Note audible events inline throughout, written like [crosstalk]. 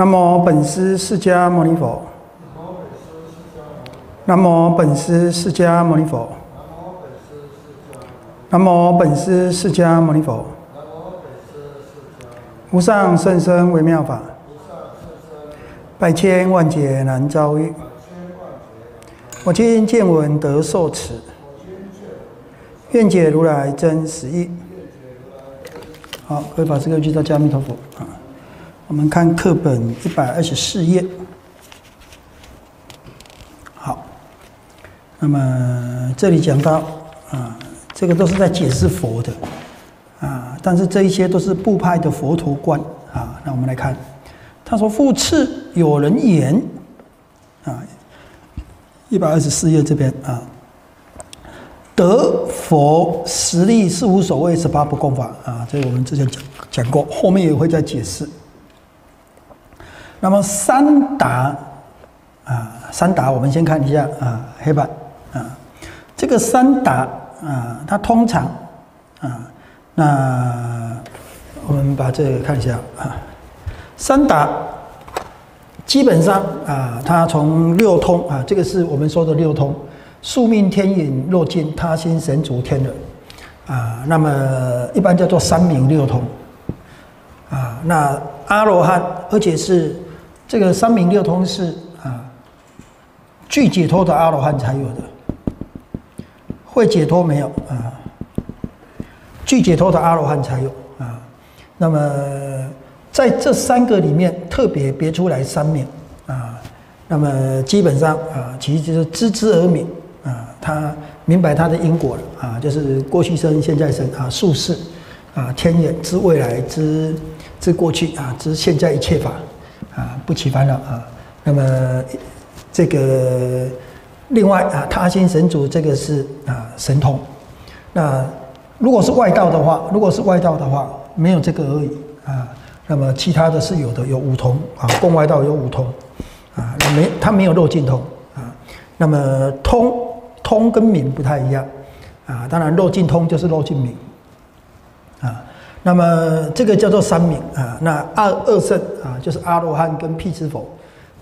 南无本师释迦牟尼佛。南无本师释迦牟尼佛。南无本师释迦牟尼佛。无上甚深微妙法，百千万劫难遭遇。我今见闻得受持，愿解如来真实义。好，各位法师各位居士，大家阿弥陀佛啊！我们看课本一百二十四页。好，那么这里讲到啊，这个都是在解释佛的啊，但是这一些都是部派的佛陀观啊。那我们来看，他说：“复次有人言啊，一百二十四页这边啊。”得佛实力是无所谓十八不共法啊，这个我们之前讲讲过，后面也会再解释。那么三达啊，三达我们先看一下啊，黑板啊，这个三达啊，它通常啊，那我们把这个看一下啊，三达基本上啊，它从六通啊，这个是我们说的六通。宿命天引若尽，他心神足天人，啊，那么一般叫做三明六通，啊，那阿罗汉，而且是这个三明六通是啊，具解脱的阿罗汉才有的，会解脱没有啊？具解脱的阿罗汉才有啊。那么在这三个里面，特别别出来三明啊，那么基本上啊，其实就是知之而明。啊，他明白他的因果了啊，就是过去生、现在生啊，术士啊，天眼知未来，知知过去啊，知现在一切法啊，不起烦恼啊。那么这个另外啊，他心神主这个是啊神通。那如果是外道的话，如果是外道的话，没有这个而已啊。那么其他的是有的，有五通啊，共外道有五通啊，那没他没有肉尽通啊。那么通。通跟明不太一样，啊，当然肉尽通就是肉尽明，那么这个叫做三明啊，那二二圣啊，就是阿罗汉跟辟支佛，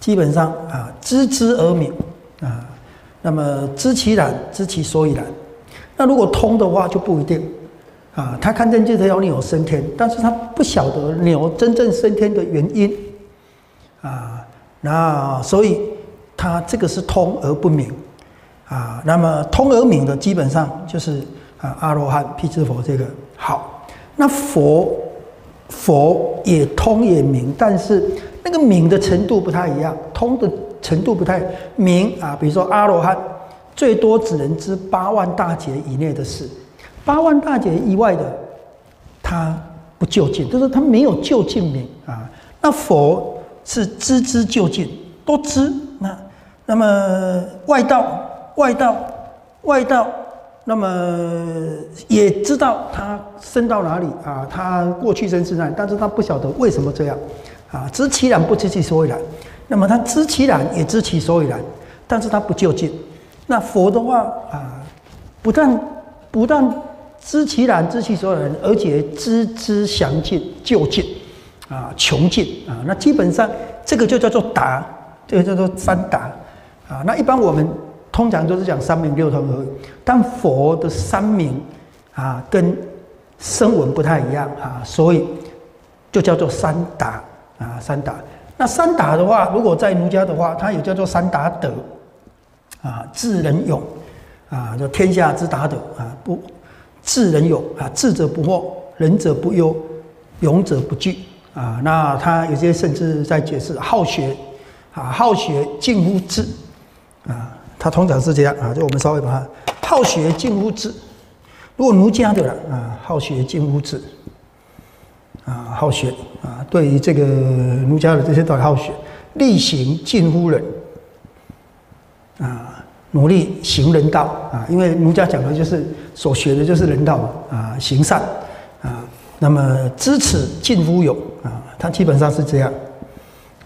基本上啊，知之而明啊，那么知其然，知其所以然，那如果通的话就不一定，啊，他看见这条牛升天，但是他不晓得牛真正升天的原因，啊，那所以他这个是通而不明。啊，那么通而明的基本上就是啊阿罗汉、辟支佛这个好。那佛佛也通也明，但是那个明的程度不太一样，通的程度不太明啊。比如说阿罗汉最多只能知八万大劫以内的事，八万大劫以外的他不就近，就是他没有就近明啊。那佛是知之就近，都知那那么外道。外道，外道，那么也知道他生到哪里啊？他过去生是那，但是他不晓得为什么这样啊？知其然，不知其所以然。那么他知其然，也知其所以然，但是他不就近。那佛的话啊，不但不但知其然，知其所以然，而且知之详尽，就近啊，穷尽啊。那基本上这个就叫做达，这个叫做三达啊。那一般我们。通常都是讲三明六通而已，但佛的三明啊，跟声闻不太一样啊，所以就叫做三达啊，三达。那三达的话，如果在儒家的话，它也叫做三达德啊，智仁勇啊，就天下之达德啊，不智仁勇啊，智者不惑，仁者不忧，勇者不惧啊。那他有些甚至在解释好学啊，好学近乎智啊。他通常是这样啊，就我们稍微把它好学近乎智。如果儒家的了啊，好学近乎智啊，好学啊，对于这个儒家的这些都好学，力行近乎仁啊，努力行人道啊，因为儒家讲的就是所学的就是人道啊，行善啊，那么知耻近乎勇啊，他基本上是这样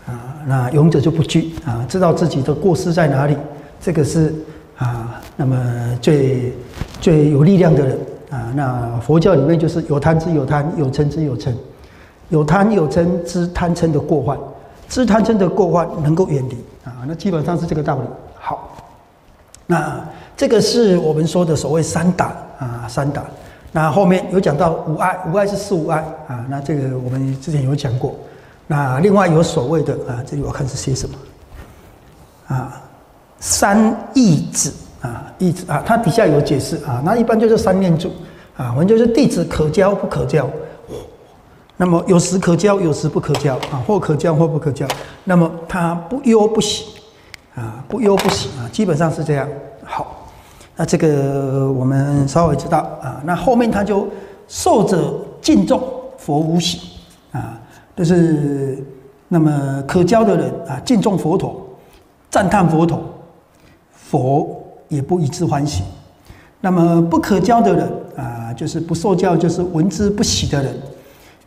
啊，那勇者就不惧啊，知道自己的过失在哪里。这个是啊，那么最最有力量的人啊。那佛教里面就是有贪之有贪，有嗔之有嗔，有贪有嗔之贪嗔的过患，知贪嗔的过患能够远离啊，那基本上是这个道理。好，那这个是我们说的所谓三打啊，三打。那后面有讲到无爱，无爱是四无爱啊。那这个我们之前有讲过。那另外有所谓的啊，这里我看是写什么啊？三义子啊，义子啊，它底下有解释啊。那一般就是三念住啊，我们就是弟子可教不可教。那么有时可教，有时不可教啊，或可教或不可教。那么他不忧不喜啊，不忧不喜啊，基本上是这样。好。那这个我们稍微知道啊，那后面他就受者敬重佛无喜啊，就是那么可教的人啊，敬重佛陀，赞叹佛陀，佛也不以之欢喜。那么不可教的人啊，就是不受教，就是闻之不喜的人，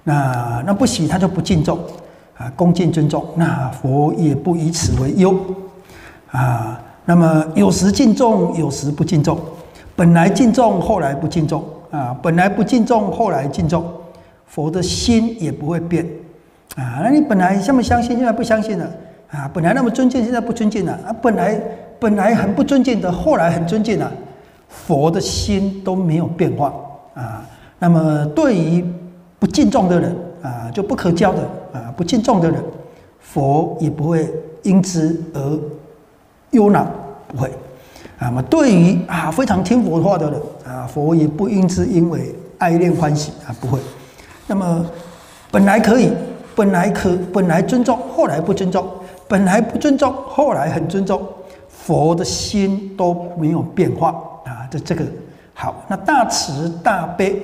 那那不喜他就不敬重啊，恭敬尊重，那佛也不以此为忧啊。那么有时敬重，有时不敬重，本来敬重，后来不敬重啊，本来不敬重，后来敬重，佛的心也不会变啊。那你本来相不相信，现在不相信了啊？本来那么尊敬，现在不尊敬了啊？本来本来很不尊敬的，后来很尊敬了，佛的心都没有变化啊。那么对于不敬重的人啊，就不可教的啊，不敬重的人，佛也不会因之而。忧恼不会，那么对于啊非常听佛话的人啊，佛也不因之因为爱恋欢喜啊，不会。那么本来可以，本来可本来尊重，后来不尊重，本来不尊重，后来很尊重，佛的心都没有变化啊。这这个好，那大慈大悲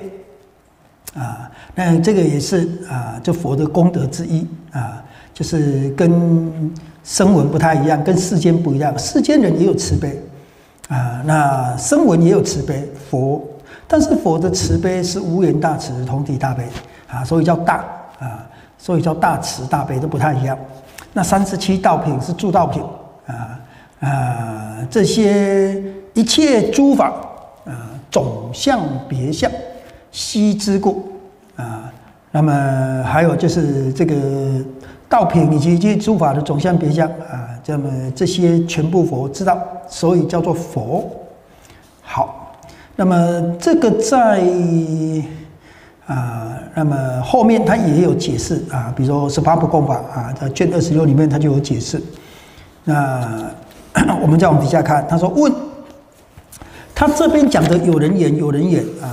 啊，那这个也是啊，这佛的功德之一啊，就是跟。声闻不太一样，跟世间不一样。世间人也有慈悲啊，那声闻也有慈悲。佛，但是佛的慈悲是无缘大慈，同体大悲啊，所以叫大啊，所以叫大慈大悲都不太一样。那三十七道品是助道品啊啊，这些一切诸法啊，总相别相，悉之故啊。那么还有就是这个。道品以及这些诸法的总相别相啊，这么这些全部佛知道，所以叫做佛。好，那么这个在啊，那么后面他也有解释啊，比如说十八部共法啊，在卷二十六里面他就有解释。那我们再往底下看，他说问，他这边讲的有人言有人言啊，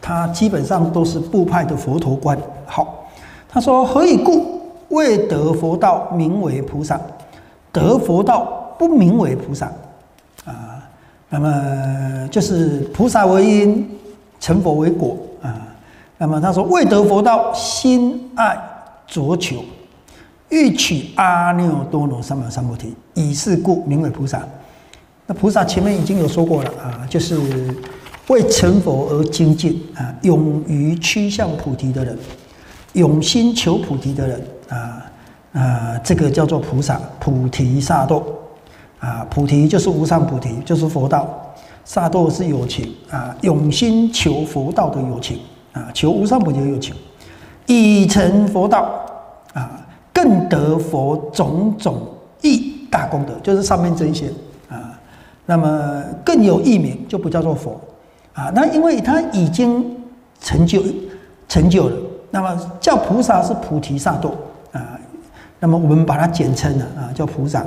他基本上都是部派的佛陀观。好，他说何以故？未得佛道，名为菩萨；得佛道，不名为菩萨。啊，那么就是菩萨为因，成佛为果。啊，那么他说未得佛道，心爱着求，欲取阿耨多罗三藐三菩提，以是故名为菩萨。那菩萨前面已经有说过了啊，就是为成佛而精进啊，勇于趋向菩提的人，勇心求菩提的人。啊啊，这个叫做菩萨，菩提萨埵啊，菩提就是无上菩提，就是佛道。萨埵是有情啊，用心求佛道的有情啊，求无上菩提的有情，以成佛道，更得佛种种义大功德，就是上面这一些啊。那么更有义名，就不叫做佛啊。那因为他已经成就成就了，那么叫菩萨是菩提萨埵。啊，那么我们把它简称了啊，叫菩萨。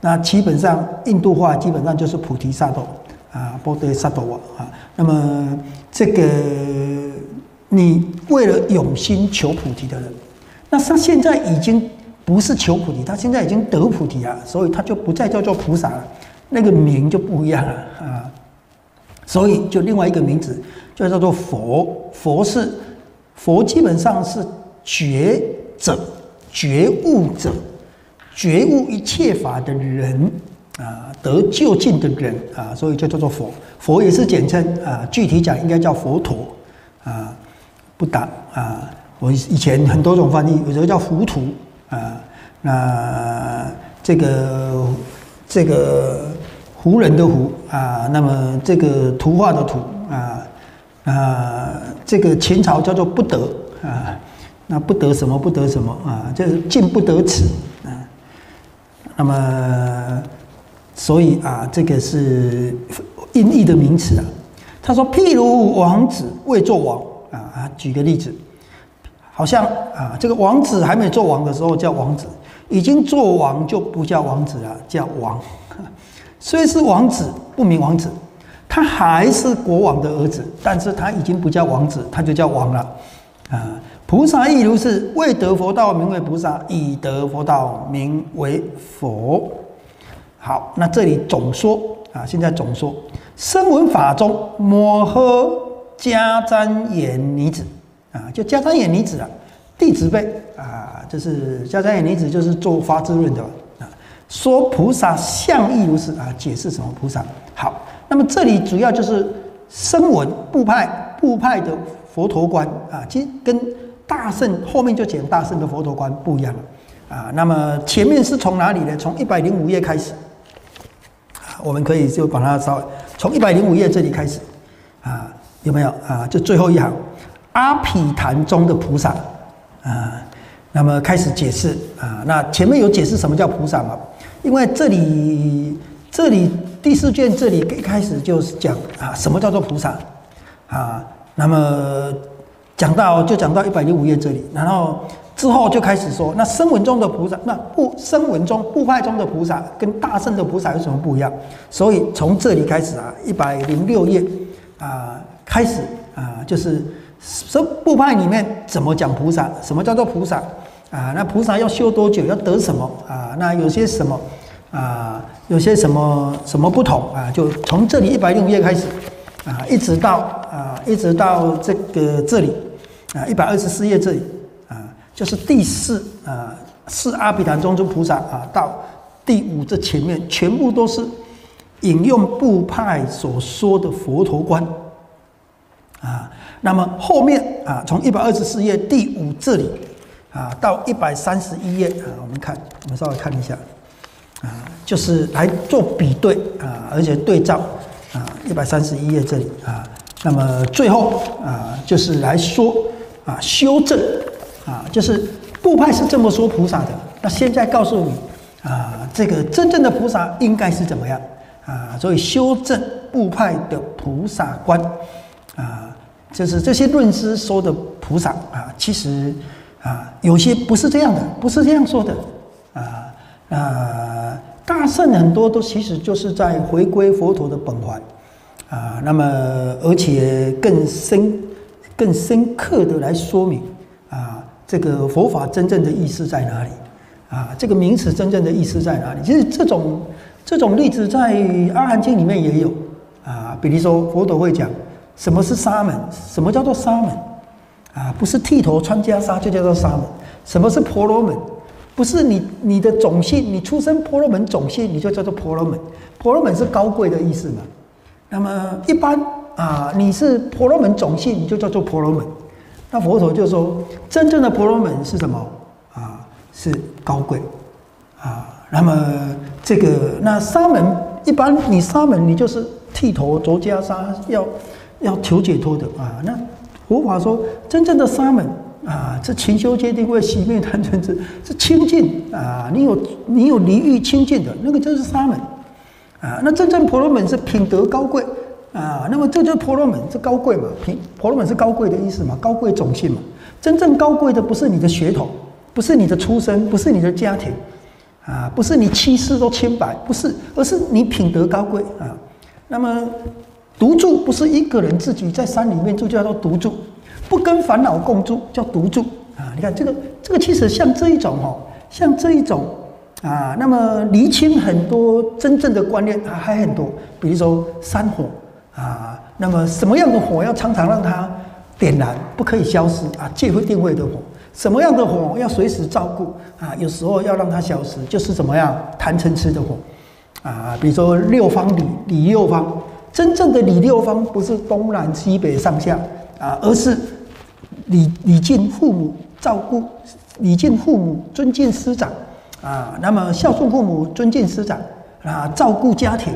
那基本上印度话基本上就是菩提萨埵啊，波德萨埵啊。那么这个你为了永心求菩提的人，那他现在已经不是求菩提，他现在已经得菩提啊，所以他就不再叫做菩萨了，那个名就不一样了啊。所以就另外一个名字就叫做佛。佛是佛，基本上是觉者。觉悟者，觉悟一切法的人啊，得就近的人啊，所以就叫做佛。佛也是简称啊，具体讲应该叫佛陀啊，不打啊。我以前很多种翻译，有时候叫糊涂啊。那这个这个胡人的胡啊，那么这个图画的图啊啊，这个秦朝叫做不得啊。那不得什么不得什么啊？就是进不得此啊那么所以啊，这个是音译的名词啊。他说，譬如王子未做王啊啊，举个例子，好像啊，这个王子还没做王的时候叫王子，已经做王就不叫王子了，叫王。[laughs] 虽是王子，不名王子，他还是国王的儿子，但是他已经不叫王子，他就叫王了啊。菩萨亦如是，未得佛道名为菩萨，已得佛道名为佛。好，那这里总说啊，现在总说，声闻法中摩诃迦旃延尼子啊，就迦旃延女子啊，弟子辈啊，就是迦旃延女子，就是做发智论的啊。说菩萨相亦如是啊，解释什么菩萨？好，那么这里主要就是声闻部派部派的佛陀观啊，其实跟大圣后面就讲大圣的佛陀观不一样了啊。那么前面是从哪里呢？从一百零五页开始啊，我们可以就把它稍微从一百零五页这里开始啊，有没有啊？就最后一行，阿毗昙中的菩萨啊，那么开始解释啊。那前面有解释什么叫菩萨吗？因为这里这里第四卷这里一开始就是讲啊，什么叫做菩萨啊？那么。讲到就讲到一百零五页这里，然后之后就开始说，那声闻中的菩萨，那不声闻中部派中的菩萨跟大圣的菩萨有什么不一样？所以从这里开始啊，一百零六页啊开始啊，就是说部派里面怎么讲菩萨，什么叫做菩萨啊？那菩萨要修多久？要得什么啊？那有些什么啊？有些什么什么不同啊？就从这里一百零五页开始啊，一直到啊，一直到这个这里。啊，一百二十四页这里啊，就是第四啊，四阿毗昙中诸菩萨啊，到第五这前面全部都是引用部派所说的佛陀观啊。那么后面啊，从一百二十四页第五这里啊，到一百三十一页啊，我们看，我们稍微看一下啊，就是来做比对啊，而且对照啊，一百三十一页这里啊，那么最后啊，就是来说。啊，修正啊，就是部派是这么说菩萨的。那现在告诉你啊，这个真正的菩萨应该是怎么样啊？所以修正部派的菩萨观啊，就是这些论师说的菩萨啊，其实啊，有些不是这样的，不是这样说的啊啊，大圣很多都其实就是在回归佛陀的本怀啊，那么而且更深。更深刻的来说明啊，这个佛法真正的意思在哪里？啊，这个名词真正的意思在哪里？其实这种这种例子在《阿含经》里面也有啊。比如说，佛陀会讲什么是沙门？什么叫做沙门？啊，不是剃头穿袈裟就叫做沙门。什么是婆罗门？不是你你的种姓，你出生婆罗门种姓，你就叫做婆罗门。婆罗门是高贵的意思嘛？那么一般。啊，你是婆罗门种姓，你就叫做婆罗门。那佛陀就说，真正的婆罗门是什么？啊，是高贵。啊，那么这个那沙门，一般你沙门，你就是剃头着袈裟，要要求解脱的啊。那佛法说，真正的沙门啊，这勤修戒定慧，熄灭贪嗔痴，是清净啊。你有你有离欲清净的那个就是沙门。啊，那真正婆罗门是品德高贵。啊，那么这就是婆罗门，是高贵嘛？品婆罗门是高贵的意思嘛？高贵种姓嘛？真正高贵的不是你的血统，不是你的出身，不是你的家庭，啊，不是你七世都清白，不是，而是你品德高贵啊。那么独住不是一个人自己在山里面住，叫做独住；不跟烦恼共住，叫独住啊。你看这个，这个其实像这一种哦，像这一种啊，那么厘清很多真正的观念啊，还很多，比如说山火。啊，那么什么样的火要常常让它点燃，不可以消失啊？戒会定位的火，什么样的火要随时照顾啊？有时候要让它消失，就是怎么样贪嗔痴的火啊？比如说六方里里六方，真正的李六方不是东南西北上下啊，而是礼礼敬父母，照顾礼敬父母，尊敬师长啊。那么孝顺父母，尊敬师长啊，照顾家庭。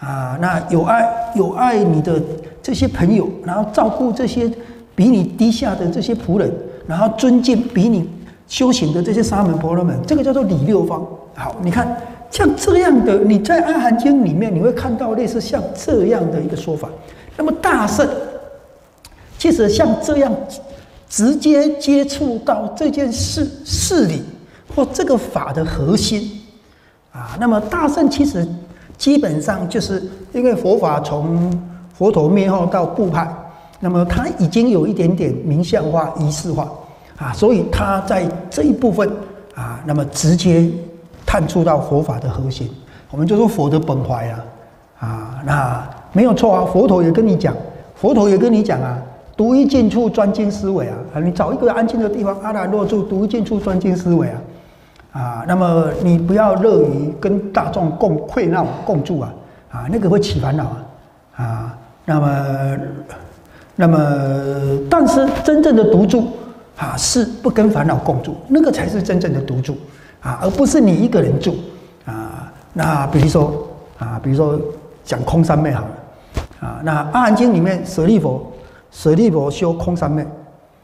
啊，那有爱有爱你的这些朋友，然后照顾这些比你低下的这些仆人，然后尊敬比你修行的这些沙门婆罗门，这个叫做礼六方。好，你看像这样的，你在《阿含经》里面你会看到类似像这样的一个说法。那么大圣，其实像这样直接接触到这件事事理或这个法的核心啊，那么大圣其实基本上就是因为佛法从佛陀灭后到部派，那么他已经有一点点名相化、仪式化啊，所以他在这一部分啊，那么直接。探触到佛法的核心，我们就说佛的本怀啊，啊，那没有错啊。佛陀也跟你讲，佛陀也跟你讲啊，独一静处专精思维啊，啊，你找一个安静的地方，阿兰若住，独一静处专精思维啊，啊，那么你不要乐于跟大众共溃闹共住啊，啊，那个会起烦恼啊，啊，那么，那么，但是真正的独住啊，是不跟烦恼共住，那个才是真正的独住。啊，而不是你一个人住啊。那比如说啊，比如说讲空三昧好了啊。那《阿含经》里面，舍利佛，舍利佛修空三昧。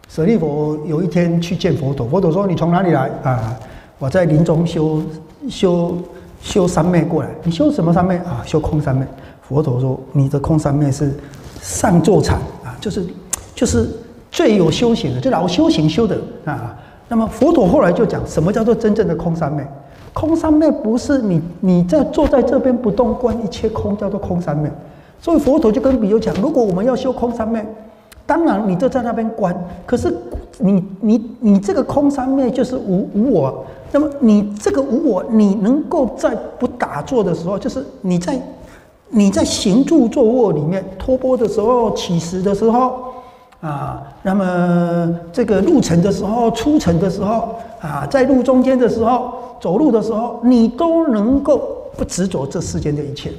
舍利佛有一天去见佛陀，佛陀说：“你从哪里来？”啊，我在林中修修修三昧过来。你修什么三昧啊？修空三昧。佛陀说：“你的空三昧是上座禅啊，就是就是最有修行的，就老修行修的啊。”那么佛陀后来就讲，什么叫做真正的空三昧？空三昧不是你你在坐在这边不动观一切空，叫做空三昧。所以佛陀就跟比丘讲，如果我们要修空三昧，当然你就在那边观，可是你你你这个空三昧就是无无我。那么你这个无我，你能够在不打坐的时候，就是你在你在行住坐卧里面托钵的时候、起食的时候。啊，那么这个入城的时候、出城的时候啊，在路中间的时候、走路的时候，你都能够不执着这世间的一切，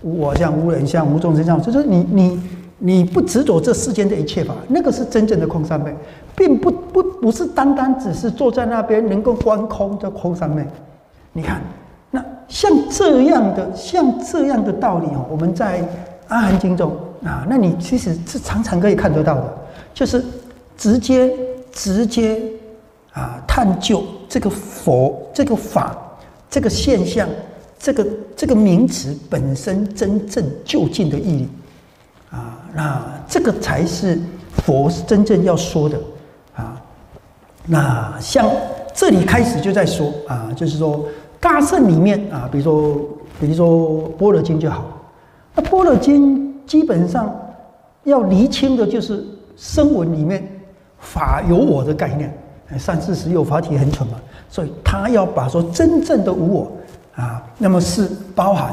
无我相、无人相、无众生相，就是你你你不执着这世间的一切法，那个是真正的空三昧，并不不不是单单只是坐在那边能够观空的空三昧。你看，那像这样的像这样的道理哦，我们在阿含经中。啊，那你其实是常常可以看得到的，就是直接直接啊探究这个佛这个法这个现象这个这个名词本身真正究竟的意义啊，那这个才是佛真正要说的啊。那像这里开始就在说啊，就是说大圣里面啊，比如说比如说般若经就好，那般若经。基本上要厘清的就是声闻里面法有我的概念，善知识有法体很蠢嘛，所以他要把说真正的无我啊，那么是包含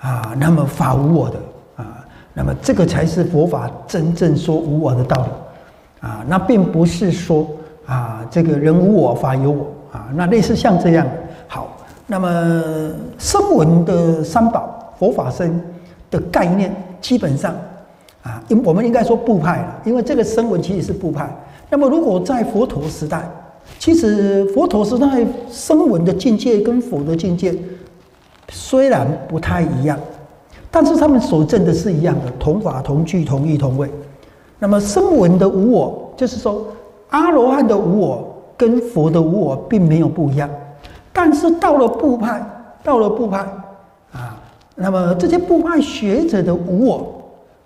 啊，那么法无我的啊，那么这个才是佛法真正说无我的道理啊，那并不是说啊，这个人无我法有我啊，那类似像这样好，那么声闻的三宝佛法身的概念。基本上，啊，因我们应该说部派了，因为这个声闻其实是部派。那么，如果在佛陀时代，其实佛陀时代声闻的境界跟佛的境界虽然不太一样，但是他们所证的是一样的，同法同具同义同位。那么，声闻的无我，就是说阿罗汉的无我跟佛的无我并没有不一样，但是到了部派，到了部派。那么这些部派学者的无我，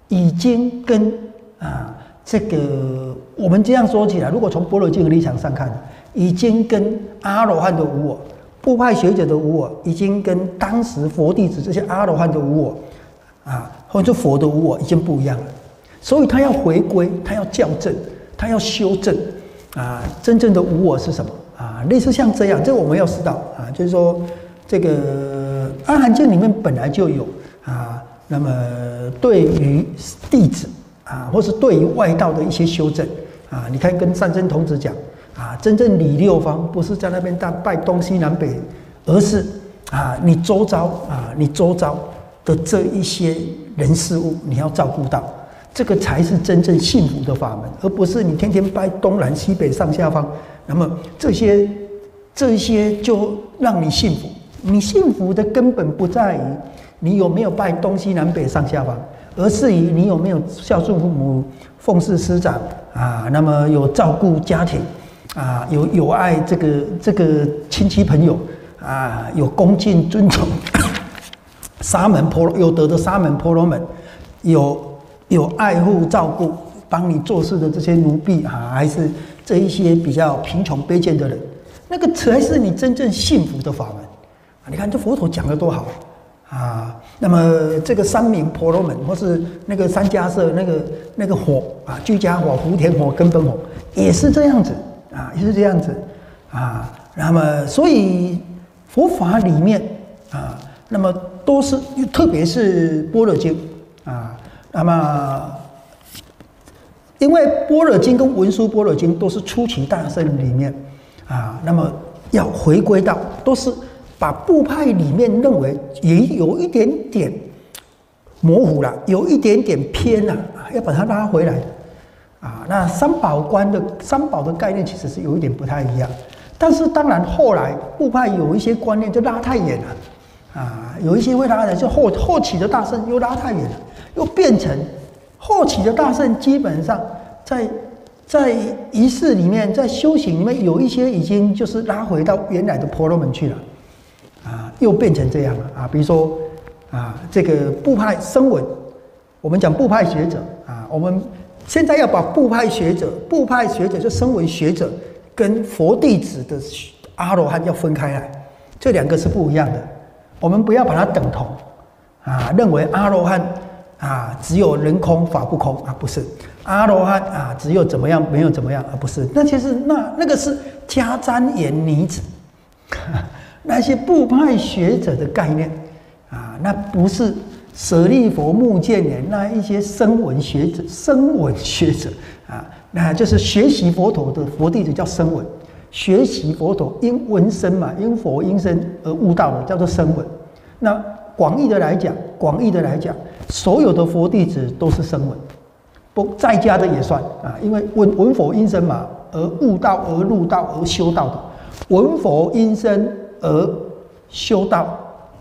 已经跟啊这个我们这样说起来，如果从般若经的立场上看，已经跟阿罗汉的无我，部派学者的无我，已经跟当时佛弟子这些阿罗汉的无我，啊或者佛的无我已经不一样了。所以他要回归，他要校正，他要修正啊，真正的无我是什么啊？类似像这样，这我们要知道啊，就是说这个。《阿含经》里面本来就有啊，那么对于弟子啊，或是对于外道的一些修正啊，你看跟善真童子讲啊，真正理六方不是在那边大拜东西南北，而是啊，你周遭啊，你周遭的这一些人事物你要照顾到，这个才是真正幸福的法门，而不是你天天拜东南西北上下方，那么这些这些就让你幸福。你幸福的根本不在于你有没有拜东西南北上下方，而是于你有没有孝顺父母、奉事师长啊，那么有照顾家庭啊，有有爱这个这个亲戚朋友啊，有恭敬尊崇沙门婆罗有德的沙门婆罗门，有有爱护照顾帮你做事的这些奴婢啊，还是这一些比较贫穷卑贱的人，那个才是你真正幸福的法门！你看这佛陀讲的多好啊！那么这个三明婆罗门，或是那个三迦舍那个那个火啊，居家火、福田火、根本火，也是这样子啊，也是这样子啊。那么所以佛法里面啊，那么都是特别是般若经啊，那么因为般若经跟文殊般若经都是初期大圣里面啊，那么要回归到都是。把部派里面认为也有一点点模糊了，有一点点偏了，要把它拉回来啊。那三宝观的三宝的概念其实是有一点不太一样，但是当然后来部派有一些观念就拉太远了啊，有一些会拉的就后后期的大圣又拉太远了，又变成后期的大圣基本上在在仪式里面，在修行里面有一些已经就是拉回到原来的婆罗门去了。又变成这样了啊！比如说啊，这个部派声闻，我们讲部派学者啊，我们现在要把部派学者、部派学者就声闻学者跟佛弟子的阿罗汉要分开来，这两个是不一样的。我们不要把它等同啊，认为阿罗汉啊只有人空法不空啊，不是阿罗汉啊只有怎么样没有怎么样啊，不是。那其实那那个是迦旃延女子。那些部派学者的概念啊，那不是舍利佛、目犍连那一些声闻学者、声闻学者啊，那就是学习佛陀的佛弟子叫声闻，学习佛陀因闻声嘛，因佛因声而悟道的叫做声闻。那广义的来讲，广义的来讲，所有的佛弟子都是声闻，不在家的也算啊，因为闻闻佛因声嘛，而悟道而入道而修道的，闻佛因声。而修道、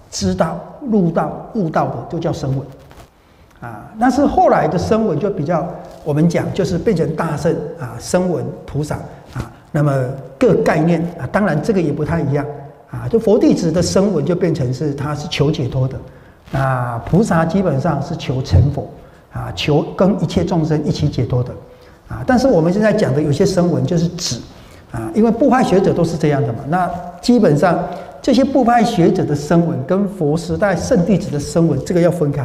知道、入道、悟道的，就叫声闻啊。但是后来的声闻就比较，我们讲就是变成大圣啊，声闻菩萨啊。那么各概念啊，当然这个也不太一样啊。就佛弟子的声闻就变成是他是求解脱的啊，菩萨基本上是求成佛啊，求跟一切众生一起解脱的啊。但是我们现在讲的有些声闻就是指。啊，因为部派学者都是这样的嘛，那基本上这些部派学者的声闻跟佛时代圣弟子的声闻，这个要分开，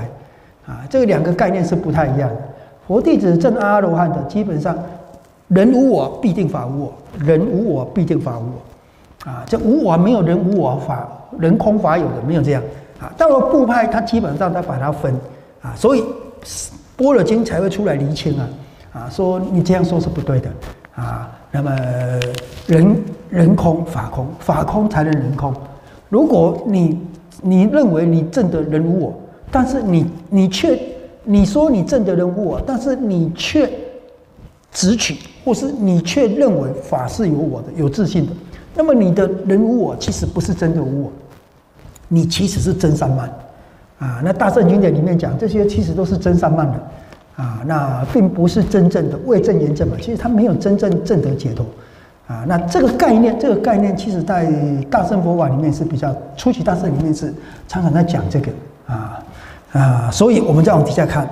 啊，这两个概念是不太一样的。佛弟子证阿罗汉的，基本上人无我必定法无我，人无我必定法无我，啊，这无我没有人无我法，人空法有的没有这样，啊，到了部派他基本上他把它分，啊，所以般若经才会出来厘清啊，啊，说你这样说是不对的，啊。那么人人空法空，法空才能人空。如果你你认为你证的人无我，但是你你却你说你证的人无我，但是你却直取，或是你却认为法是有我的，有自信的，那么你的人无我其实不是真的无我，你其实是真三慢啊。那大圣经典里面讲，这些其实都是真三慢的。啊，那并不是真正的为正言正嘛，其实他没有真正正得解脱，啊，那这个概念，这个概念，其实在大乘佛法里面是比较初期大圣里面是常常在讲这个，啊啊，所以我们再往底下看，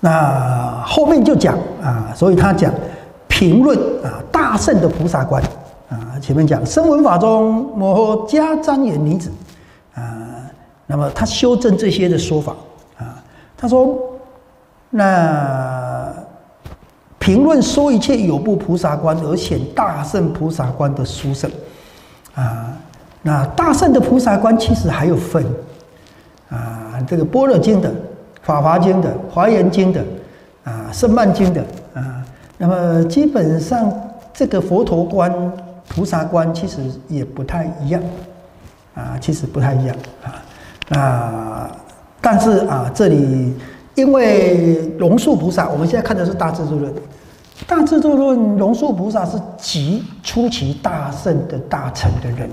那后面就讲啊，所以他讲评论啊大圣的菩萨观啊，前面讲声闻法中摩诃迦旃延女子啊，那么他修正这些的说法啊。他说：“那评论说一切有部菩萨观而显大圣菩萨观的殊胜啊，那大圣的菩萨观其实还有分啊，这个般若经的、法华经的、华严经的啊、圣曼经的啊，那么基本上这个佛陀观、菩萨观其实也不太一样啊，其实不太一样啊，那。”但是啊，这里因为龙树菩萨，我们现在看的是大智度论。大智度论，龙树菩萨是极出奇大圣的大成的人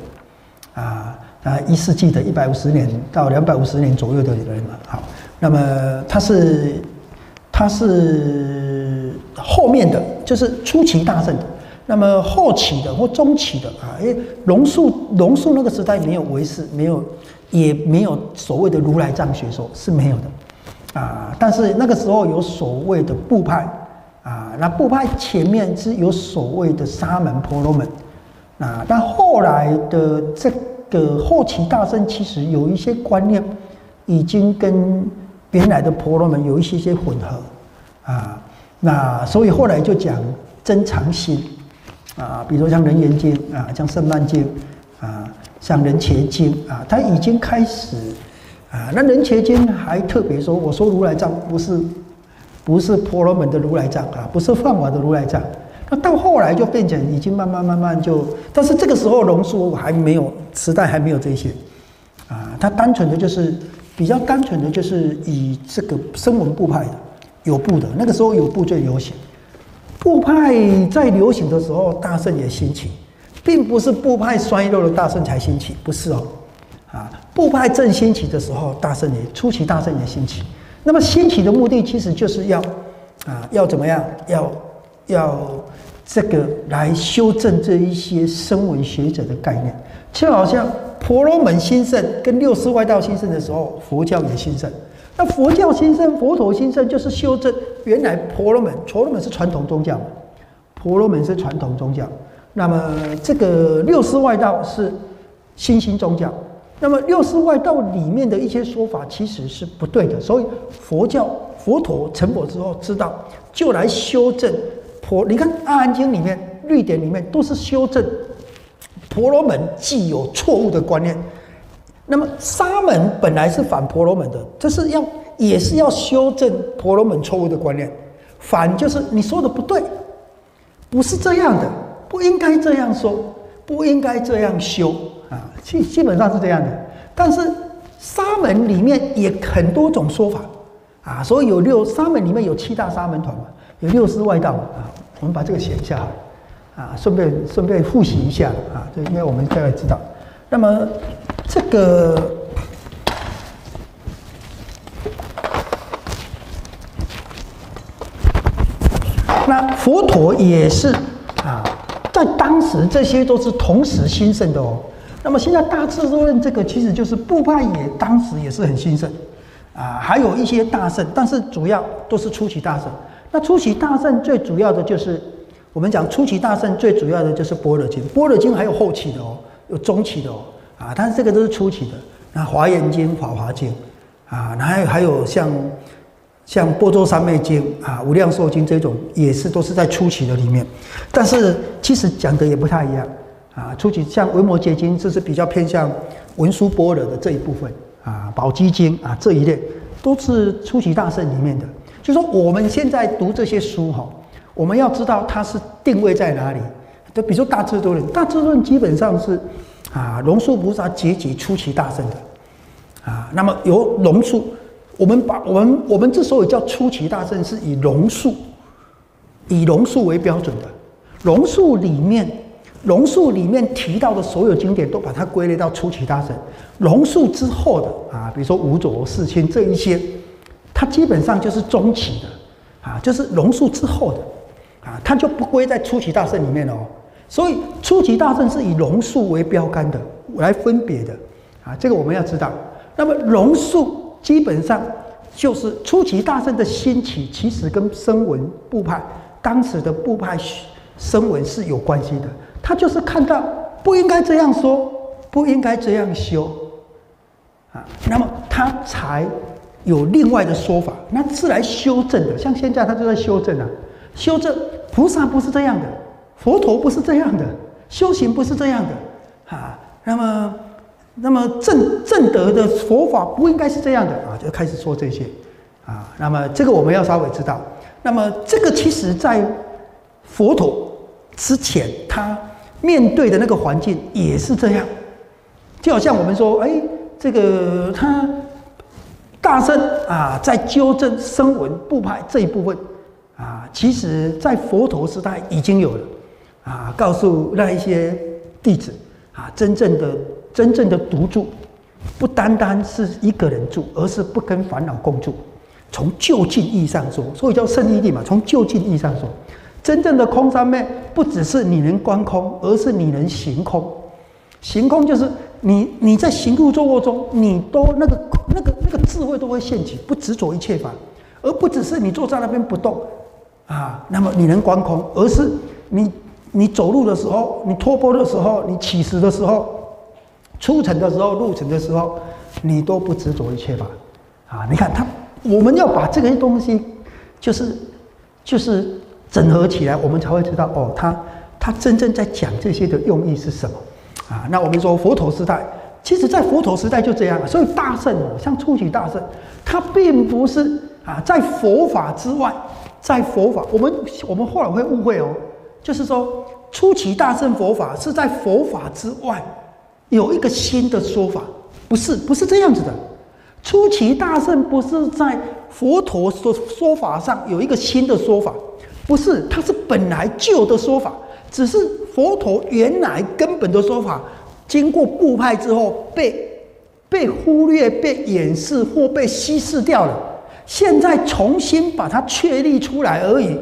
啊啊，一世纪的一百五十年到两百五十年左右的人嘛。好，那么他是他是后面的，就是出奇大圣，那么后期的或中期的啊，因为龙树龙树那个时代没有唯识，没有也没有所谓的如来藏学说是没有的啊。但是那个时候有所谓的部派啊，那部派前面是有所谓的沙门婆罗门啊，但后来的这个后期大圣其实有一些观念已经跟原来的婆罗门有一些些混合啊，那所以后来就讲增长心。啊，比如说像《人言经》啊，像《圣曼经》啊，像《人伽经》啊，他已经开始啊。那《人伽经》还特别说，我说如来藏不是不是婆罗门的如来藏啊，不是梵瓦的如来藏。那到后来就变成已经慢慢慢慢就，但是这个时候龙树还没有时代还没有这些啊，他单纯的就是比较单纯的就是以这个声闻部派的有部的，那个时候有部最流行。部派在流行的时候，大圣也兴起，并不是部派衰落了，大圣才兴起，不是哦。啊，部派正兴起的时候，大圣也初期大圣也兴起。那么兴起的目的，其实就是要啊，要怎么样？要要这个来修正这一些声闻学者的概念，就好像婆罗门兴盛跟六师外道兴盛的时候，佛教也兴盛。那佛教兴盛，佛陀兴盛，就是修正原来婆罗门，婆罗门是传统宗教，婆罗门是传统宗教。那么这个六师外道是新兴宗教。那么六师外道里面的一些说法其实是不对的，所以佛教佛陀成佛之后知道，就来修正婆。你看《阿含经》里面律典里面都是修正婆罗门既有错误的观念。那么沙门本来是反婆罗门的，这是要也是要修正婆罗门错误的观念。反就是你说的不对，不是这样的，不应该这样说，不应该这样修啊。基基本上是这样的。但是沙门里面也很多种说法啊，所以有六沙门里面有七大沙门团嘛，有六师外道啊。我们把这个写一下啊，顺便顺便复习一下啊，就因为我们大概知道。那么。这个，那佛陀也是啊，在当时这些都是同时兴盛的哦。那么现在大智度论这个其实就是部派也当时也是很兴盛啊，还有一些大圣，但是主要都是初期大圣。那初期大圣最主要的就是我们讲初期大圣最主要的就是般若经，般若经还有后期的哦，有中期的哦。啊，但是这个都是初期的。那《华严经》《法华经》啊，还有还有像像《波州三昧经》啊，《无量寿经》这种，也是都是在初期的里面。但是其实讲的也不太一样啊。初期像《维摩诘经》，这是比较偏向文殊般若的这一部分啊，《宝积经》啊这一类，都是初期大圣里面的。就说我们现在读这些书哈，我们要知道它是定位在哪里。就比如说《大智度论》，《大智度论》基本上是。啊，龙树菩萨结集出奇大圣的，啊，那么由龙树，我们把我们我们之所以叫出奇大圣，是以龙树，以龙树为标准的。龙树里面，龙树里面提到的所有经典，都把它归类到出奇大圣。龙树之后的啊，比如说五祖、世亲这一些，它基本上就是中期的，啊，就是龙树之后的，啊，它就不归在出奇大圣里面了哦。所以初级大圣是以龙树为标杆的来分别的啊，这个我们要知道。那么龙树基本上就是初级大圣的兴起，其实跟声闻部派当时的部派声闻是有关系的。他就是看到不应该这样说，不应该这样修啊，那么他才有另外的说法，那是来修正的。像现在他就在修正啊，修正菩萨不是这样的。佛陀不是这样的，修行不是这样的，啊，那么，那么正正德的佛法不应该是这样的啊，就开始说这些，啊，那么这个我们要稍微知道，那么这个其实在佛陀之前，他面对的那个环境也是这样，就好像我们说，哎，这个他大圣啊，在纠正声闻不派这一部分，啊，其实在佛陀时代已经有了。啊，告诉那一些弟子啊，真正的真正的独住，不单单是一个人住，而是不跟烦恼共住。从就近意义上说，所以叫胜义地嘛。从就近意义上说，真正的空三昧，不只是你能观空，而是你能行空。行空就是你你在行住坐卧中，你都那个那个那个智慧都会现起，不执着一切法，而不只是你坐在那边不动啊，那么你能观空，而是你你走路的时候，你托钵的时候，你起食的时候，出尘的时候，入尘的时候，你都不执着一切法啊。你看他，我们要把这个东西，就是就是整合起来，我们才会知道哦，他他真正在讲这些的用意是什么。啊，那我们说佛陀时代，其实在佛陀时代就这样，所以大圣哦，像初期大圣，他并不是啊，在佛法之外，在佛法，我们我们后来会误会哦，就是说初期大圣佛法是在佛法之外有一个新的说法，不是不是这样子的，初期大圣不是在佛陀说说法上有一个新的说法，不是，它是本来旧的说法。只是佛陀原来根本的说法，经过布派之后被被忽略、被掩饰或被稀释掉了，现在重新把它确立出来而已。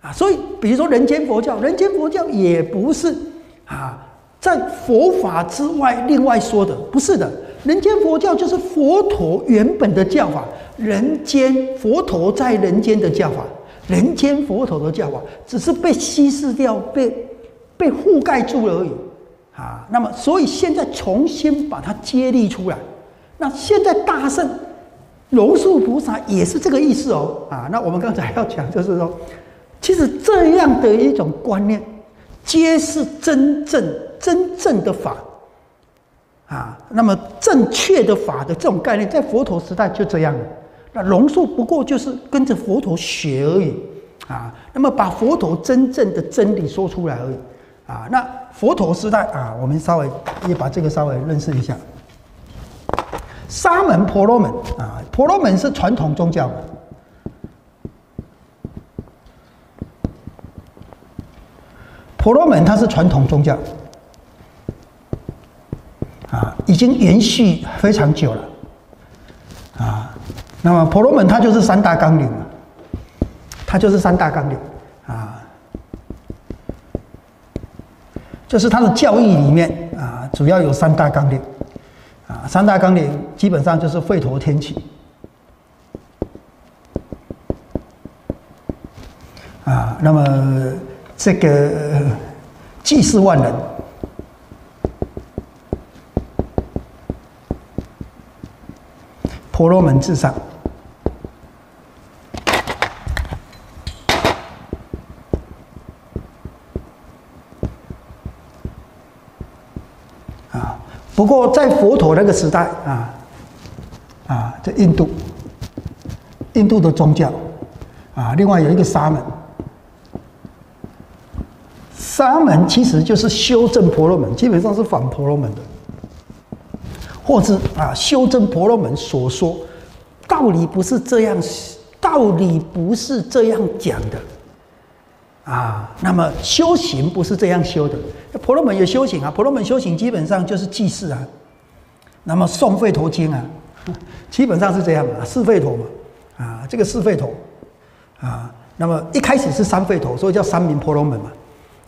啊，所以比如说人间佛教，人间佛教也不是啊，在佛法之外另外说的，不是的。人间佛教就是佛陀原本的教法，人间佛陀在人间的教法。人间佛陀的教法，只是被稀释掉、被被覆盖住了而已啊。那么，所以现在重新把它接力出来。那现在大圣龙树菩萨也是这个意思哦啊。那我们刚才要讲，就是说，其实这样的一种观念，皆是真正真正的法啊。那么正确的法的这种概念，在佛陀时代就这样。那龙树不过就是跟着佛陀学而已啊，那么把佛陀真正的真理说出来而已啊。那佛陀时代啊，我们稍微也把这个稍微认识一下。沙门婆罗门啊，婆罗门是传统宗教，婆罗门它是传统宗教啊，已经延续非常久了啊。那么婆罗门它就是三大纲领嘛，它就是三大纲领。啊，就是它的教义里面啊，主要有三大纲领。啊，三大纲领基本上就是吠陀天启。啊，那么这个祭祀万人。婆罗门至上。不过，在佛陀那个时代啊，啊，在印度，印度的宗教啊，另外有一个沙门，沙门其实就是修正婆罗门，基本上是反婆罗门的，或是啊，修正婆罗门所说道理不是这样，道理不是这样讲的。啊，那么修行不是这样修的。婆罗门有修行啊，婆罗门修行基本上就是祭祀啊，那么诵吠陀经啊，基本上是这样的，四吠陀嘛，啊，这个四吠陀，啊，那么一开始是三吠陀，所以叫三名婆罗门嘛，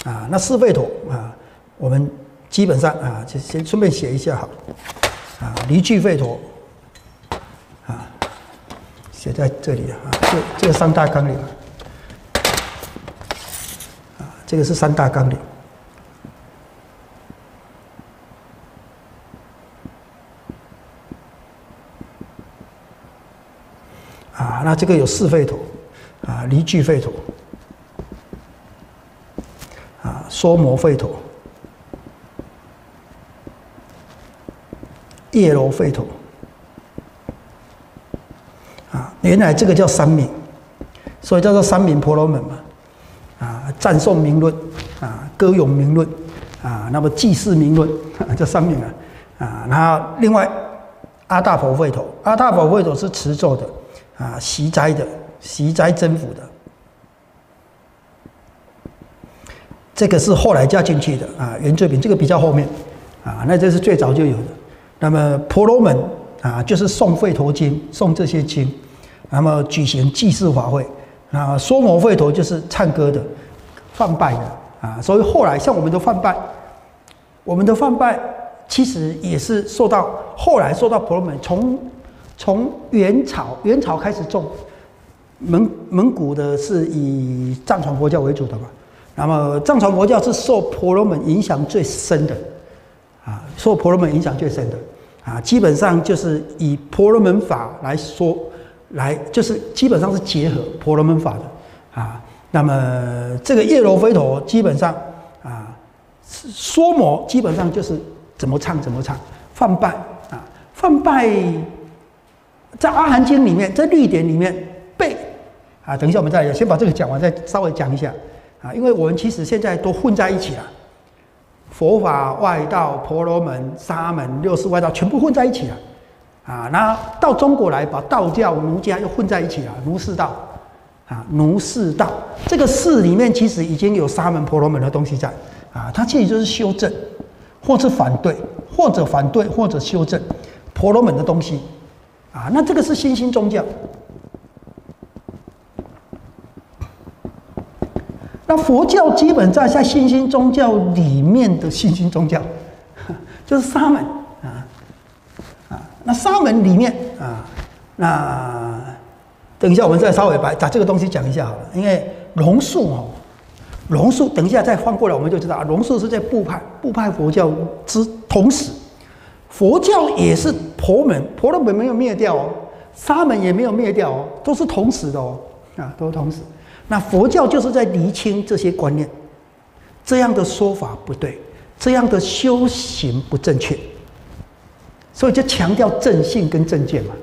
啊，那四吠陀啊，我们基本上啊，就先顺便写一下好，啊，离句吠陀，啊，写在这里啊，这这个三大纲领。啊这个是三大纲领。啊，那这个有四吠陀啊，离句吠陀啊，说摩吠陀、叶罗吠陀啊，原来这个叫三明，所以叫做三明婆罗门嘛。啊赞颂名论啊，歌咏名论啊，那么祭祀名论 [laughs] 这三明啊啊，然后另外阿大佛会头，阿大佛会头是持咒的啊，习斋的，习斋真府的，这个是后来加进去的啊，原罪品这个比较后面啊，那这是最早就有的。那么婆罗门啊，就是诵吠陀经，诵这些经，那么举行祭祀法会。啊，说摩吠陀就是唱歌的、放拜的啊。所以后来像我们的放拜，我们的放拜其实也是受到后来受到婆罗门从从元朝元朝开始种蒙蒙古的是以藏传佛教为主的嘛。那么藏传佛教是受婆罗门影响最深的啊，受婆罗门影响最深的啊，基本上就是以婆罗门法来说。来就是基本上是结合婆罗门法的啊，那么这个叶罗飞陀基本上啊，说魔基本上就是怎么唱怎么唱，放拜啊，放拜在阿含经里面，在律典里面背啊，等一下我们再先把这个讲完，再稍微讲一下。啊，因为我们其实现在都混在一起了，佛法外道、婆罗门、沙门、六世外道全部混在一起了。啊，那到中国来，把道教、儒家又混在一起了，儒释道，啊，儒释道。这个释里面其实已经有沙门、婆罗门的东西在，啊，它其实就是修正，或是反对，或者反对，或者修正婆罗门的东西，啊，那这个是新兴宗教。那佛教基本在在新兴宗教里面的新兴宗教，就是沙门啊，啊。那沙门里面啊，那等一下我们再稍微把把这个东西讲一下。因为龙树哦，龙树等一下再翻过来，我们就知道啊，龙树是在部派部派佛教之同时，佛教也是婆门，婆罗门没有灭掉哦，沙门也没有灭掉哦，都是同时的哦，啊，都是同时。那佛教就是在厘清这些观念，这样的说法不对，这样的修行不正确。所以就强调正信跟正见嘛，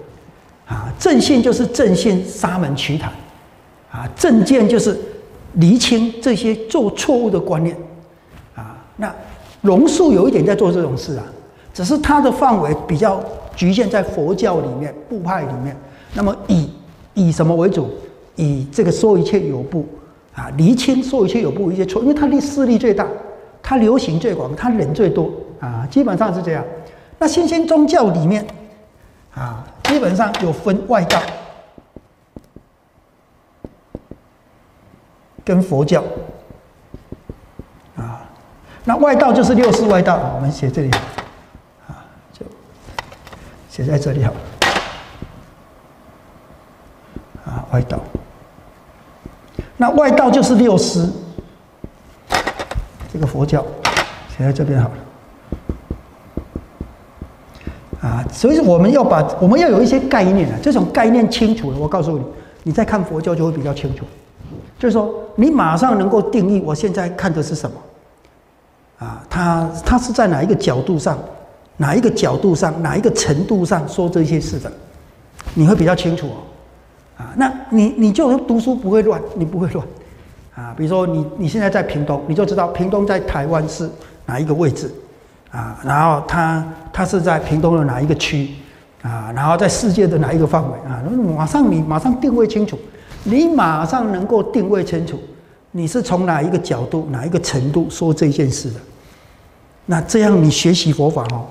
啊，正信就是正信沙门取坦，啊，正见就是厘清这些做错误的观念，啊，那龙树有一点在做这种事啊，只是他的范围比较局限在佛教里面部派里面，那么以以什么为主？以这个说一切有部啊，厘清说一切有部一些错，因为他的势力最大，他流行最广，他人最多啊，基本上是这样。那新兴宗教里面，啊，基本上有分外道跟佛教，啊，那外道就是六世外道，我们写这里，写在这里好，啊，外道，那外道就是六师，这个佛教写在这边好了。啊，所以说我们要把我们要有一些概念啊，这种概念清楚了，我告诉你，你在看佛教就会比较清楚。就是说，你马上能够定义我现在看的是什么，啊，他他是在哪一个角度上，哪一个角度上，哪一个程度上说这些事的，你会比较清楚哦。啊，那你你就读书不会乱，你不会乱，啊，比如说你你现在在屏东，你就知道屏东在台湾是哪一个位置。啊，然后他他是在屏东的哪一个区啊？然后在世界的哪一个范围啊？马上你马上定位清楚，你马上能够定位清楚，你是从哪一个角度、哪一个程度说这件事的？那这样你学习佛法哦，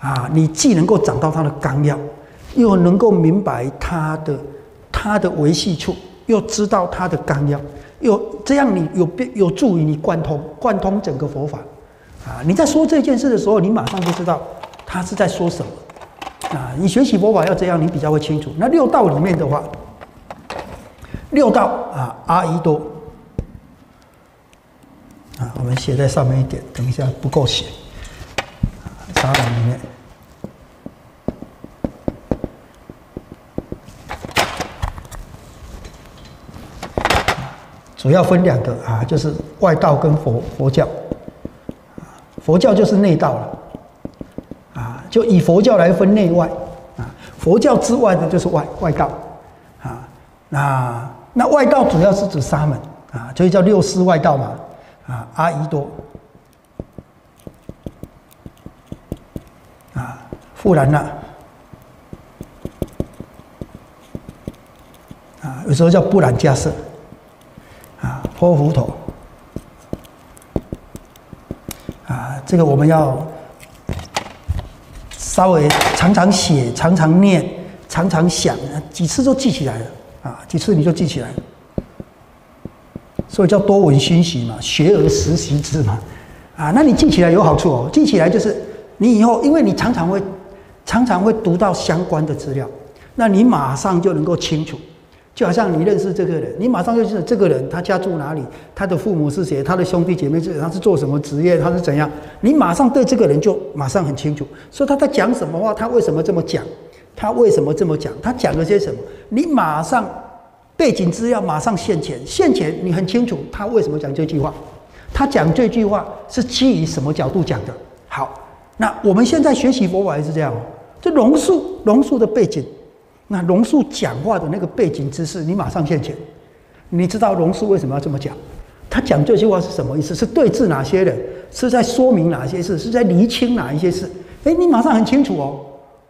啊，你既能够找到它的纲要，又能够明白它的它的维系处，又知道它的纲要，又这样你有变有助于你贯通贯通整个佛法。啊，你在说这件事的时候，你马上就知道他是在说什么。啊，你学习佛法要这样，你比较会清楚。那六道里面的话，六道啊，阿依多啊，我们写在上面一点，等一下不够写。沙门里面主要分两个啊，就是外道跟佛佛教。佛教就是内道了，啊，就以佛教来分内外，啊，佛教之外的就是外外道，啊，那那外道主要是指沙门，啊，所以叫六师外道嘛，啊，阿依多，啊，富兰那，啊，有时候叫布兰加瑟，啊，泼佛陀。这个我们要稍微常常写、常常念、常常想，几次就记起来了。啊！几次你就记起来了。所以叫多闻熏习嘛，学而时习之嘛，啊，那你记起来有好处哦，记起来就是你以后，因为你常常会常常会读到相关的资料，那你马上就能够清楚。就好像你认识这个人，你马上就知道这个人他家住哪里，他的父母是谁，他的兄弟姐妹是，他是做什么职业，他是怎样，你马上对这个人就马上很清楚。说他在讲什么话，他为什么这么讲，他为什么这么讲，他讲了些什么，你马上背景资料马上现前，现前你很清楚他为什么讲这句话，他讲这句话是基于什么角度讲的。好，那我们现在学习佛法也是这样，这龙树龙树的背景。那龙树讲话的那个背景知识，你马上现前。你知道龙树为什么要这么讲？他讲这句话是什么意思？是对峙哪些人？是在说明哪些事？是在厘清哪一些事？哎，你马上很清楚哦。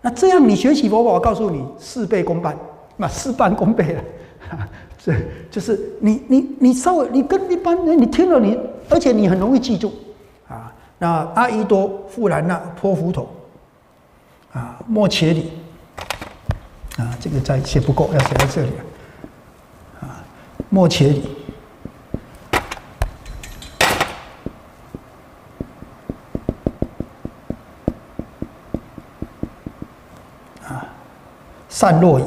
那这样你学习佛法，我告诉你，事倍功半，那事半功倍了。[laughs] 这就是你你你稍微你跟一般人，你听了你，而且你很容易记住。那阿依多富兰那泼浮头啊，莫切里。啊，这个在写不够，要写在这里啊。莫切里啊，散落矣。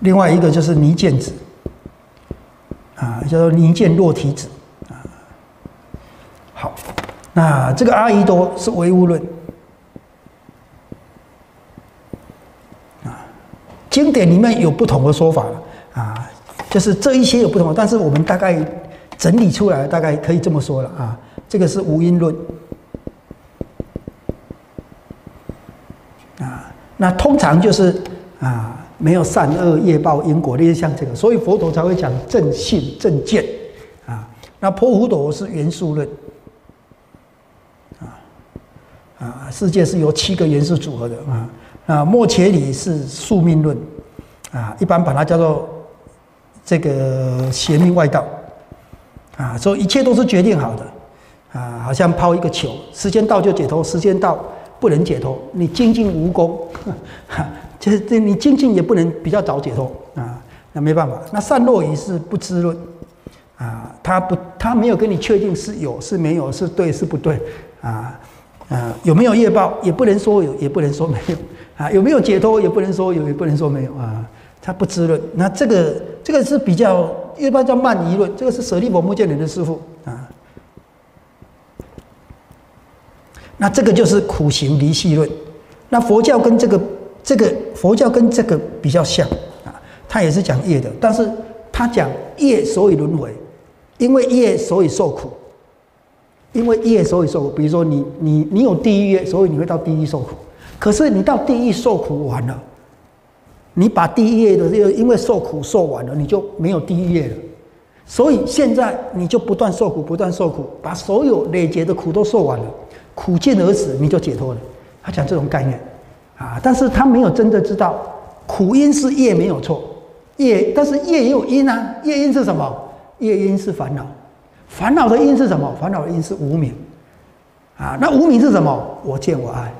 另外一个就是泥剑子啊，叫做泥剑落体子。啊，好那这个阿依多是唯物论啊，经典里面有不同的说法啊，就是这一些有不同，但是我们大概整理出来，大概可以这么说了啊。这个是无因论啊，那通常就是啊，没有善恶业报因果，类似像这个，所以佛陀才会讲正信正见啊。那婆诃多是元素论。啊啊，世界是由七个元素组合的啊。啊，莫切里是宿命论，啊，一般把它叫做这个邪命外道，啊，说一切都是决定好的，啊，好像抛一个球，时间到就解脱，时间到不能解脱，你精进无功，哈，[laughs] 就是这你精进也不能比较早解脱啊，那没办法。那善若仪是不知论，啊，他不，他没有跟你确定是有是没有，是对是不对，啊。啊，有没有业报也不能说有，也不能说没有啊。有没有解脱也不能说有，也不能说没有啊。他不知论，那这个这个是比较一般叫慢疑论，这个是舍利弗木犍连的师傅啊。那这个就是苦行离系论。那佛教跟这个这个佛教跟这个比较像啊，他也是讲业的，但是他讲业所以轮回，因为业所以受苦。因为业，所以受苦。比如说，你你你有地狱业，所以你会到地狱受苦。可是你到地狱受苦完了，你把地狱业的这个因为受苦受完了，你就没有地狱业了。所以现在你就不断受苦，不断受苦，把所有累劫的苦都受完了，苦尽而死，你就解脱了。他讲这种概念啊，但是他没有真的知道苦因是业没有错，业但是业也有因啊，业因是什么？业因是烦恼。烦恼的因是什么？烦恼的因是无明，啊，那无明是什么？我见我爱，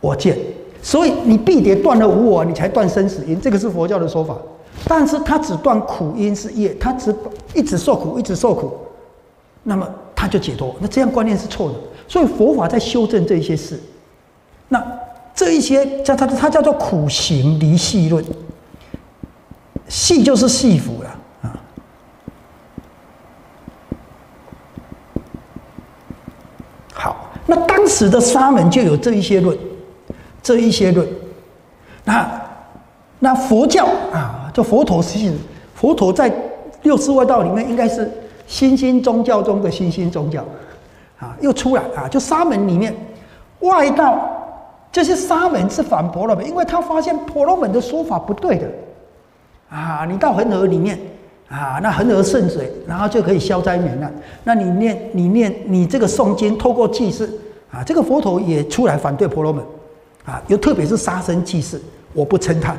我见，所以你必得断了无我，你才断生死因。这个是佛教的说法，但是他只断苦因是业，他只一直受苦，一直受苦，那么他就解脱。那这样观念是错的，所以佛法在修正这些事。那这一些叫他他叫做苦行离系论，系就是系服了啊。好。那当时的沙门就有这一些论，这一些论。那那佛教啊，就佛陀是佛陀在六世外道里面应该是新兴宗教中的新兴宗教啊，又出来啊，就沙门里面外道这些沙门是反驳了，因为他发现婆罗门的说法不对的啊，你到恒河里面。啊，那恒河圣水，然后就可以消灾免难。那你念，你念，你这个诵经，透过祭祀啊，这个佛陀也出来反对婆罗门啊，又特别是杀生祭祀，我不称叹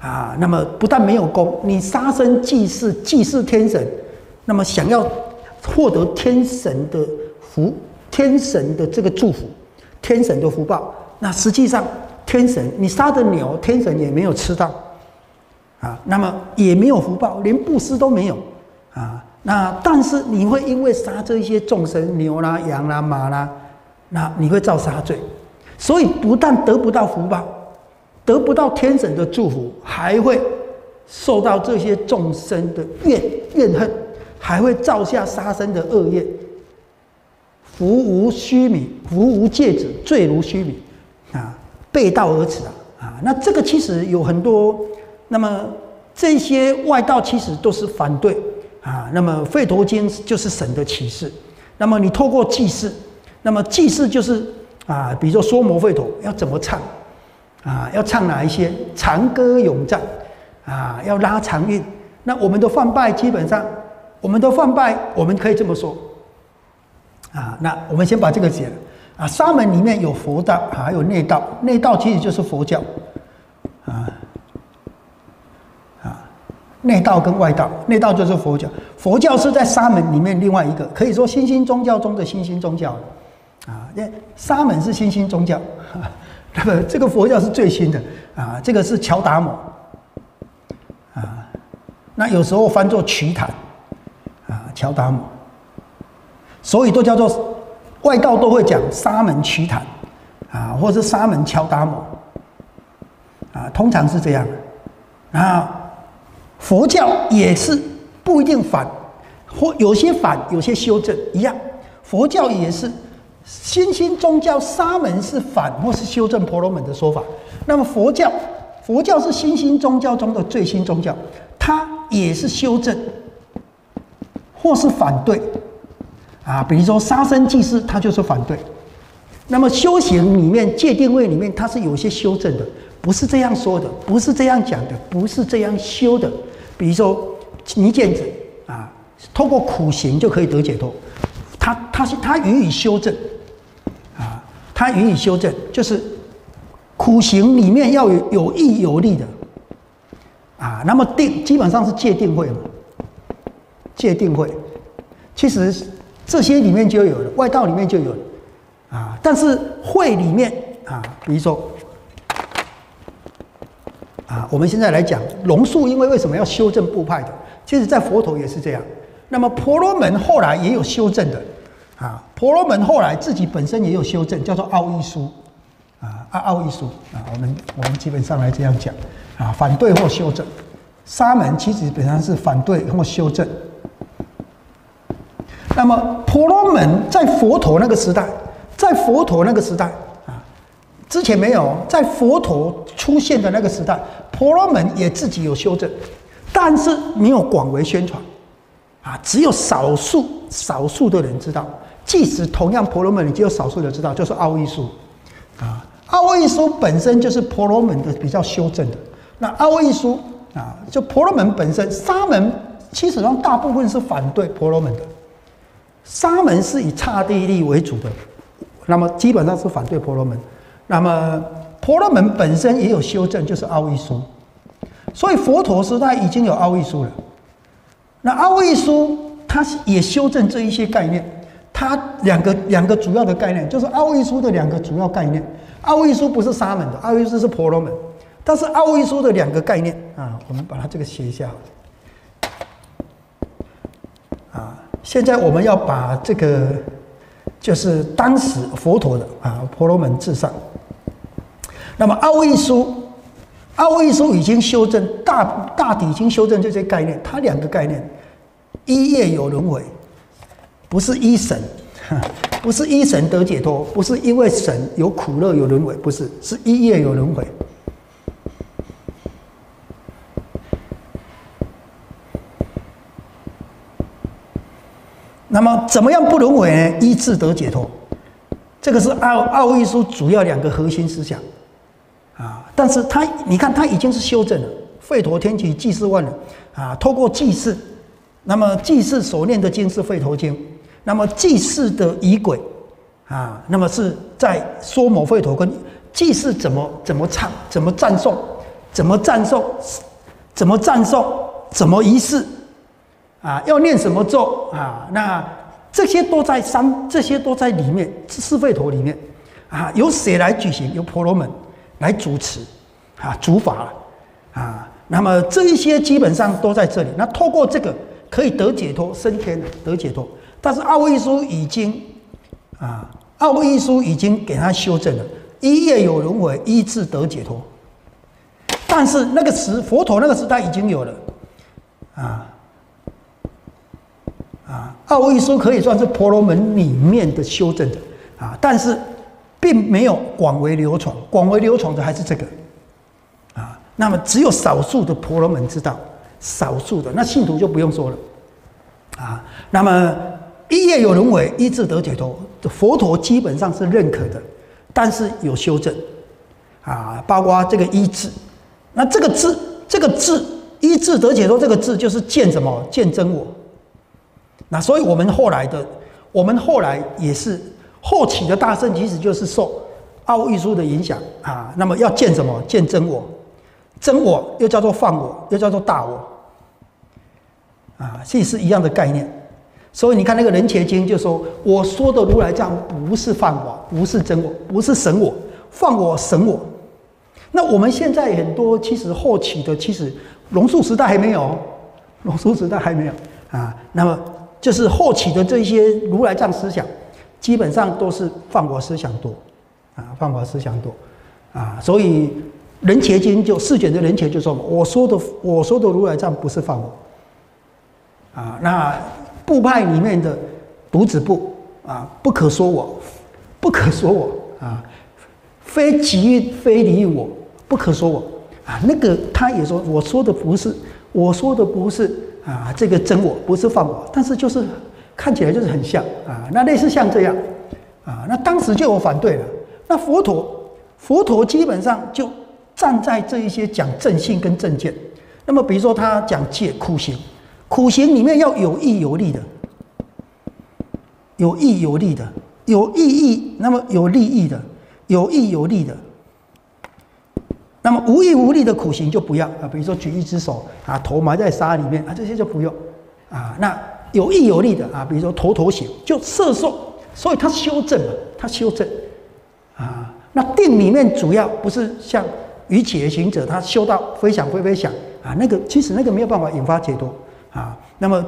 啊。那么不但没有功，你杀生祭祀，祭祀天神，那么想要获得天神的福，天神的这个祝福，天神的福报，那实际上天神你杀的牛，天神也没有吃到，啊，那么也没有福报，连布施都没有，啊，那但是你会因为杀这一些众生，牛啦、羊啦、马啦，那你会造杀罪，所以不但得不到福报，得不到天神的祝福，还会受到这些众生的怨怨恨，还会造下杀生的恶业。福无虚名，福无戒指，罪如虚名，背道而驰啊！啊，那这个其实有很多，那么这些外道其实都是反对啊。那么《吠陀经》就是神的启示，那么你透过祭祀，那么祭祀就是啊，比如说说魔吠陀要怎么唱啊，要唱哪一些长歌咏赞啊，要拉长韵。那我们的犯拜基本上，我们的犯拜，我们可以这么说。啊，那我们先把这个解了。啊，沙门里面有佛道，还有内道。内道其实就是佛教。啊，啊，内道跟外道，内道就是佛教。佛教是在沙门里面另外一个，可以说新兴宗教中的新兴宗教。啊，因沙门是新兴宗教，[laughs] 那么这个佛教是最新的。啊，这个是乔达摩。啊，那有时候翻作瞿昙。啊，乔达摩。所以都叫做外道都会讲沙门瞿昙啊，或者是沙门乔达摩啊，通常是这样。啊，佛教也是不一定反，或有些反，有些修正一样。佛教也是新兴宗教，沙门是反或是修正婆罗门的说法。那么佛教，佛教是新兴宗教中的最新宗教，它也是修正或是反对。啊，比如说杀生祭祀，他就是反对。那么修行里面界定位里面，它是有些修正的，不是这样说的，不是这样讲的，不是这样修的。比如说泥毽子啊，通过苦行就可以得解脱，他他是他予以修正啊，他予以修正，就是苦行里面要有有益有利的啊。那么定基本上是界定会嘛，界定会，其实。这些里面就有了，外道里面就有了，啊，但是会里面啊，比如说啊，我们现在来讲龙树，因为为什么要修正部派的？其实，在佛陀也是这样。那么婆罗门后来也有修正的，啊，婆罗门后来自己本身也有修正，叫做奥义书，啊，奥奥义书啊，我们我们基本上来这样讲，啊，反对或修正。沙门其实本身是反对或修正。那么婆罗门在佛陀那个时代，在佛陀那个时代啊，之前没有，在佛陀出现的那个时代，婆罗门也自己有修正，但是没有广为宣传，啊，只有少数少数的人知道。即使同样婆罗门，只有少数人知道，就是奥义书，啊，奥义书本身就是婆罗门的比较修正的。那奥义书啊，就婆罗门本身，沙门其实上大部分是反对婆罗门的。沙门是以刹帝利为主的，那么基本上是反对婆罗门。那么婆罗门本身也有修正，就是奥义书。所以佛陀时代已经有奥义书了。那奥义书它也修正这一些概念。它两个两个主要的概念，就是奥义书的两个主要概念。奥义书不是沙门的，奥义书是婆罗门。但是奥义书的两个概念啊，我们把它这个写一下。啊现在我们要把这个，就是当时佛陀的啊婆罗门至上。那么奥义书，奥义书已经修正大大体已经修正这些概念。它两个概念，一业有轮回，不是一神，[laughs] 不是一神得解脱，不是因为神有苦乐有轮回，不是，是一业有轮回。那么怎么样不轮回呢？依智得解脱，这个是奥奥义书主要两个核心思想啊。但是他你看他已经是修正了，吠陀天启祭祀万人啊，透过祭祀，那么祭祀所念的经是吠陀经，那么祭祀的仪轨啊，那么是在说某吠陀跟祭祀怎么怎么唱，怎么赞颂，怎么赞颂，怎么赞颂，怎么仪式。啊，要念什么咒啊？那这些都在三，这些都在里面，四吠陀里面。啊，由谁来举行？由婆罗门来主持啊，主法啊。那么这一些基本上都在这里。那透过这个可以得解脱，升天得解脱。但是奥义书已经啊，奥义书已经给他修正了，一夜有轮回，一次得解脱。但是那个时佛陀那个时代已经有了啊。啊，奥义书可以算是婆罗门里面的修正的啊，但是并没有广为流传，广为流传的还是这个啊。那么只有少数的婆罗门知道，少数的那信徒就不用说了啊。那么一业有轮回，一智得解脱，佛陀基本上是认可的，但是有修正啊，包括这个一智，那这个智，这个智一智得解脱，这个智就是见什么？见真我。那所以，我们后来的，我们后来也是后起的大圣，其实就是受奥义书的影响啊。那么要见什么？见真我，真我又叫做放我，又叫做大我，啊，这是一样的概念。所以你看那个人切经就说：“我说的如来藏不是放我，不是真我，不是神我，放我神我。”那我们现在很多其实后起的，其实龙树时代还没有，龙树时代还没有啊。那么。就是后起的这些如来藏思想，基本上都是放我思想多，啊，放我思想多，啊，所以人切经就四卷的人切就说，我说的我说的如来藏不是放我，啊，那部派里面的独子部啊，不可说我，不可说我啊，非即非离我，不可说我啊，那个他也说我说的不是，我说的不是。啊，这个真我不是放我，但是就是看起来就是很像啊，那类似像这样啊，那当时就有反对了。那佛陀，佛陀基本上就站在这一些讲正性跟正见。那么比如说他讲戒苦行，苦行里面要有益有利的，有益有利的，有意义，那么有利益的，有益有利的。那么无义无利的苦行就不要啊，比如说举一只手啊，头埋在沙里面啊，这些就不用啊。那有益有利的啊，比如说头头行就摄受，所以他修正嘛，他修正啊。那定里面主要不是像与解行者，他修到非想非非想啊，那个其实那个没有办法引发解脱啊。那么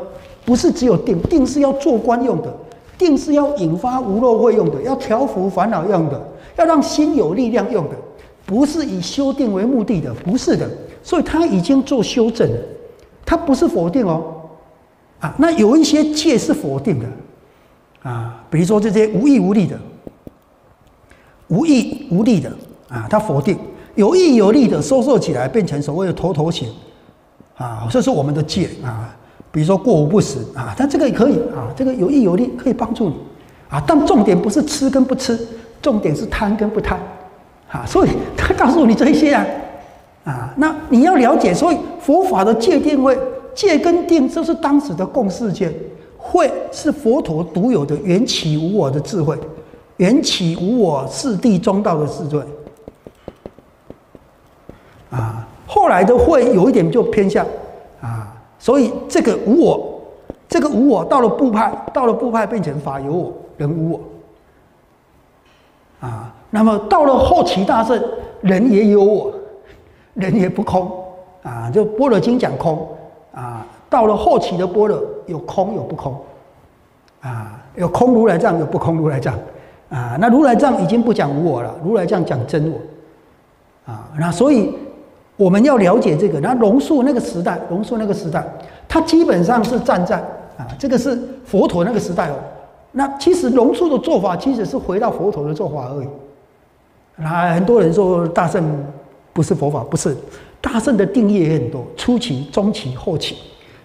不是只有定，定是要做官用的，定是要引发无漏会用的，要调伏烦恼用的，要让心有力量用的。不是以修定为目的的，不是的，所以他已经做修正了，他不是否定哦，啊，那有一些戒是否定的，啊，比如说这些无意无利的，无意无利的啊，他否定。有意有利的收受起来变成所谓的头头型，啊，这是我们的戒啊，比如说过午不食啊，但这个也可以啊，这个有益有利可以帮助你。啊，但重点不是吃跟不吃，重点是贪跟不贪。啊，所以他告诉你这些啊，啊，那你要了解，所以佛法的界定会界跟定，这是当时的共世界，会是佛陀独有的缘起无我的智慧，缘起无我四谛中道的智慧，啊，后来的会有一点就偏向啊，所以这个无我，这个无我到了部派，到了部派变成法有我，人无我，啊。那么到了后期大圣，人也有我，人也不空啊，就般若经讲空啊。到了后期的般若，有空有不空啊，有空如来藏，有不空如来藏啊。那如来藏已经不讲无我了，如来藏讲真我啊。那所以我们要了解这个。那龙树那个时代，龙树那个时代，他基本上是站在啊，这个是佛陀那个时代哦。那其实龙树的做法，其实是回到佛陀的做法而已。那很多人说大圣不是佛法，不是大圣的定义也很多，初期、中期、后期，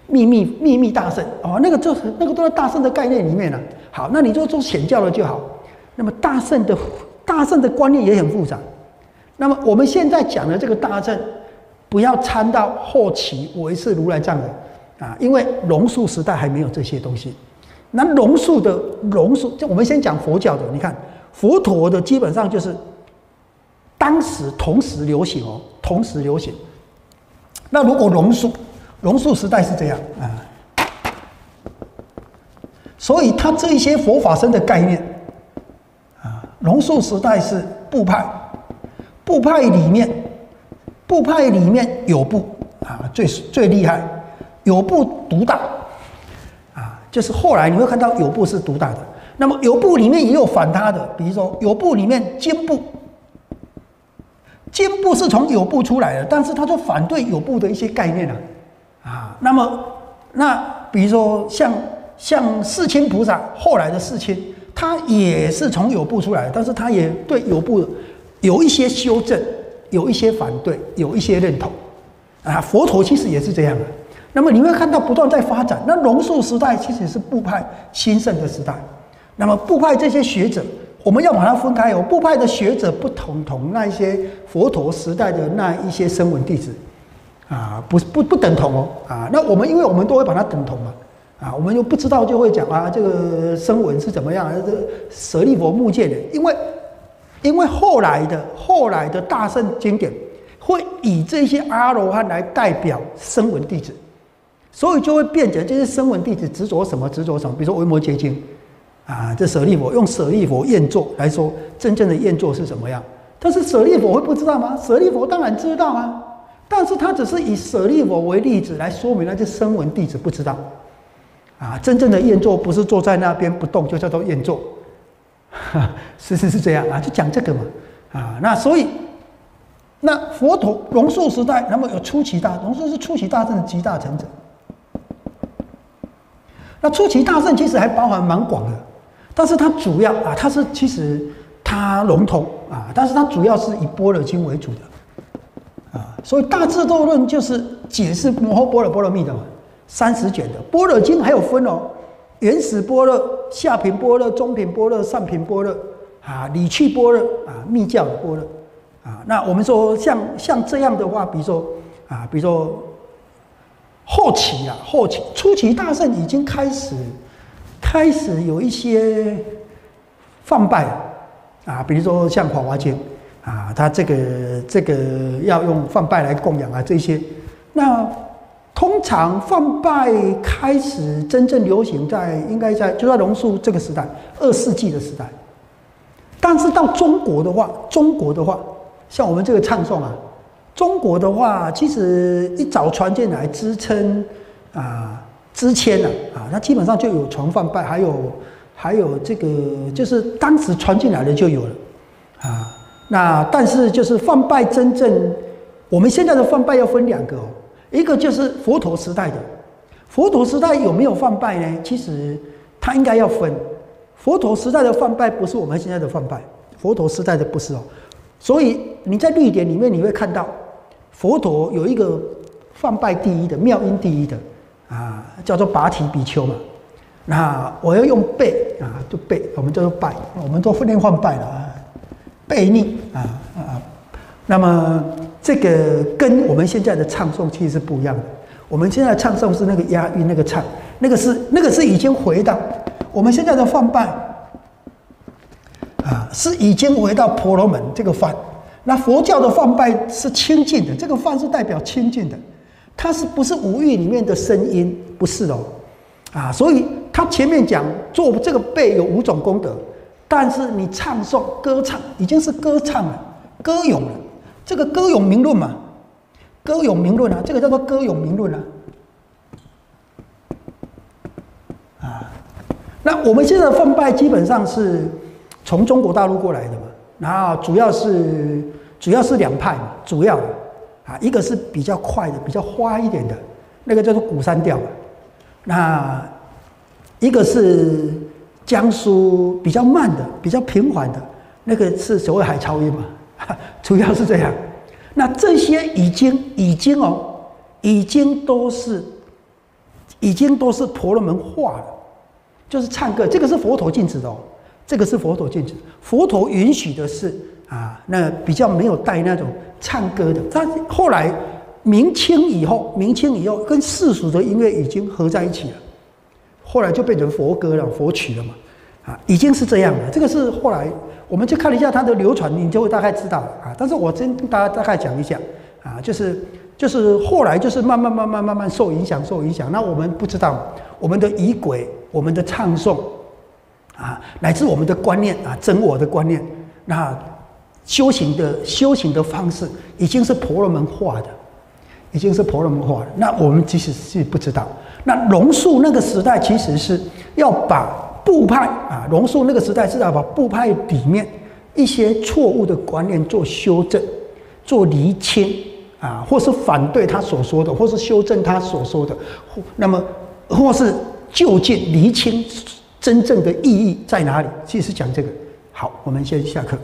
秘密秘密大圣哦，那个就是那个都在大圣的概念里面了。好，那你就做显教了就好。那么大圣的大圣的观念也很复杂。那么我们现在讲的这个大圣，不要参到后期为是如来藏的啊，因为龙树时代还没有这些东西。那龙树的龙树，就我们先讲佛教的，你看佛陀的基本上就是。当时同时流行哦，同时流行。那如果龙树，龙树时代是这样啊，所以他这一些佛法僧的概念啊，龙树时代是部派，部派里面，部派里面有部啊，最最厉害，有部独大，啊，就是后来你会看到有部是独大的。那么有部里面也有反他的，比如说有部里面坚部，坚部是从有部出来的，但是他就反对有部的一些概念啊，啊，那么那比如说像像世亲菩萨后来的世亲。他也是从有部出来，但是他也对有部有一些修正，有一些反对，有一些认同。啊，佛陀其实也是这样的。那么你会看到不断在发展。那龙树时代其实是部派兴盛的时代。那么部派这些学者，我们要把它分开哦。部派的学者不同同那些佛陀时代的那一些声闻弟子，啊，不不不等同哦。啊，那我们因为我们都会把它等同嘛。啊，我们又不知道，就会讲啊，这个声闻是怎么样？这舍利佛目犍的，因为因为后来的后来的大圣经典会以这些阿罗汉来代表声闻弟子，所以就会变成这些声闻弟子执着什么执着什么。比如说《维摩诘经》，啊，这舍利佛用舍利佛验作来说，真正的验作是什么样？但是舍利佛会不知道吗？舍利佛当然知道啊，但是他只是以舍利佛为例子来说明那些声闻弟子不知道。啊，真正的验坐不是坐在那边不动，就叫做验座，[laughs] 是是是这样啊，就讲这个嘛，啊，那所以，那佛陀龙树时代，那么有出奇大，龙树是出奇大圣的集大成者。那出奇大圣其实还包含蛮广的，但是它主要啊，它是其实它笼统啊，但是它主要是以般若经为主的，啊，所以大智度论就是解释摩诃般若波罗蜜的嘛。三十卷的般若经还有分哦，原始般若、下品般若、中品般若、上品般若啊，理趣般若啊，密教的般若啊。那我们说像像这样的话，比如说啊，比如说后期啊，后期初期大圣已经开始开始有一些放拜啊，比如说像《华华经》啊，他这个这个要用放拜来供养啊，这些那。通常放拜开始真正流行在应该在就在龙树这个时代二世纪的时代，但是到中国的话，中国的话，像我们这个唱诵啊，中国的话，其实一早传进来支撑啊支签了啊，那基本上就有传放拜，还有还有这个就是当时传进来的就有了啊，那但是就是放拜真正我们现在的放拜要分两个哦。一个就是佛陀时代的，佛陀时代有没有放拜呢？其实他应该要分，佛陀时代的放拜不是我们现在的放拜，佛陀时代的不是哦。所以你在律典里面你会看到，佛陀有一个放拜第一的妙音第一的啊，叫做拔提比丘嘛。那我要用背啊，就背，我们叫做拜，我们都分练放拜了啊，背逆啊啊，那么。这个跟我们现在的唱诵其实是不一样的。我们现在唱诵是那个押韵，那个唱，那个是那个是已经回到我们现在的放拜啊，是已经回到婆罗门这个梵。那佛教的放拜是清净的，这个梵是代表清净的，它是不是五欲里面的声音？不是哦，啊，所以他前面讲做这个背有五种功德，但是你唱诵歌唱已经是歌唱了，歌咏了。这个歌咏名论嘛，歌咏名论啊，这个叫做歌咏名论啊。啊，那我们现在的奉拜基本上是从中国大陆过来的嘛，然后主要是主要是两派，主要啊，一个是比较快的、比较花一点的，那个叫做古山调，那一个是江苏比较慢的、比较平缓的，那个是所谓海潮音嘛。主要是这样，那这些已经已经哦，已经都是，已经都是婆罗门化了，就是唱歌，这个是佛陀禁止的哦，这个是佛陀禁止，佛陀允许的是啊，那比较没有带那种唱歌的。他后来明清以后，明清以后跟世俗的音乐已经合在一起了，后来就变成佛歌了，佛曲了嘛，啊，已经是这样了。这个是后来。我们去看了一下它的流传，你就会大概知道啊。但是我先跟大家大概讲一下啊，就是就是后来就是慢慢慢慢慢慢受影响受影响。那我们不知道我们的仪轨、我们的唱诵啊，乃至我们的观念啊，真我的观念那修行的修行的方式已经是婆罗门化的，已经是婆罗门化了。那我们其实是不知道。那龙树那个时代其实是要把部派啊，龙树那个时代是要把部派里面一些错误的观念做修正、做厘清啊，或是反对他所说的，或是修正他所说的，或那么或是就近厘清真正的意义在哪里。其实讲这个，好，我们先下课。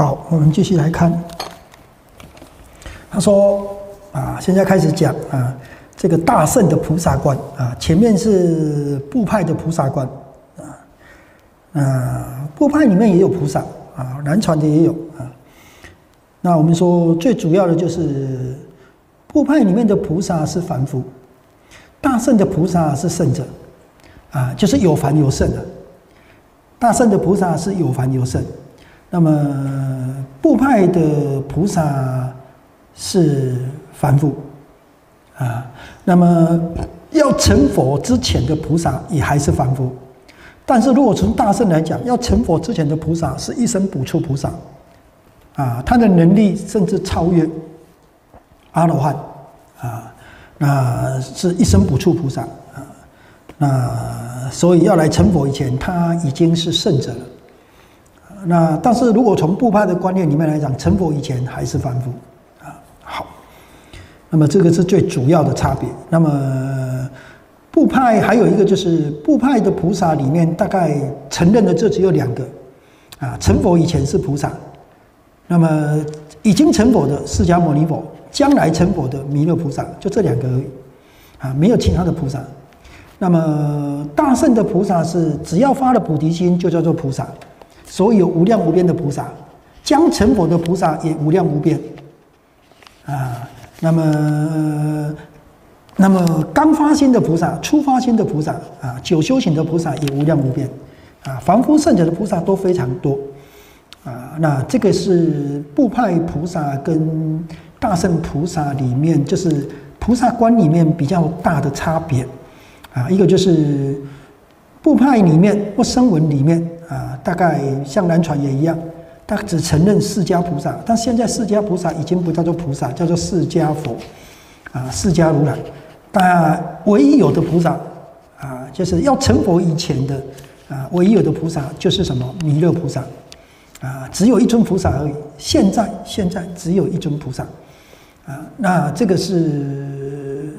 好，我们继续来看。他说啊，现在开始讲啊，这个大圣的菩萨观啊，前面是部派的菩萨观啊，啊，部派里面也有菩萨啊，南传的也有啊。那我们说最主要的就是部派里面的菩萨是凡夫，大圣的菩萨是圣者啊，就是有凡有圣的。大圣的菩萨是有凡有圣，那么部派的菩萨是凡夫啊。那么要成佛之前的菩萨也还是凡夫，但是如果从大圣来讲，要成佛之前的菩萨是一生补处菩萨啊，他的能力甚至超越阿罗汉啊，那是一生补处菩萨啊，那。所以要来成佛以前，他已经是圣者了。那但是如果从部派的观念里面来讲，成佛以前还是凡夫啊。好，那么这个是最主要的差别。那么部派还有一个就是部派的菩萨里面，大概承认的这只有两个啊。成佛以前是菩萨，那么已经成佛的释迦牟尼佛，将来成佛的弥勒菩萨，就这两个而已啊，没有其他的菩萨。那么大圣的菩萨是只要发了菩提心就叫做菩萨，所有无量无边的菩萨，将成佛的菩萨也无量无边，啊，那么那么刚发心的菩萨、初发心的菩萨啊、久修行的菩萨也无量无边，啊，凡夫圣者的菩萨都非常多，啊，那这个是部派菩萨跟大圣菩萨里面就是菩萨观里面比较大的差别。啊，一个就是部派里面或声闻里面啊，大概像南传也一样，他只承认释迦菩萨，但现在释迦菩萨已经不叫做菩萨，叫做释迦佛，啊，释迦如来。但唯一有的菩萨啊，就是要成佛以前的啊，唯一有的菩萨就是什么弥勒菩萨，啊，只有一尊菩萨而已。现在现在只有一尊菩萨，啊，那这个是。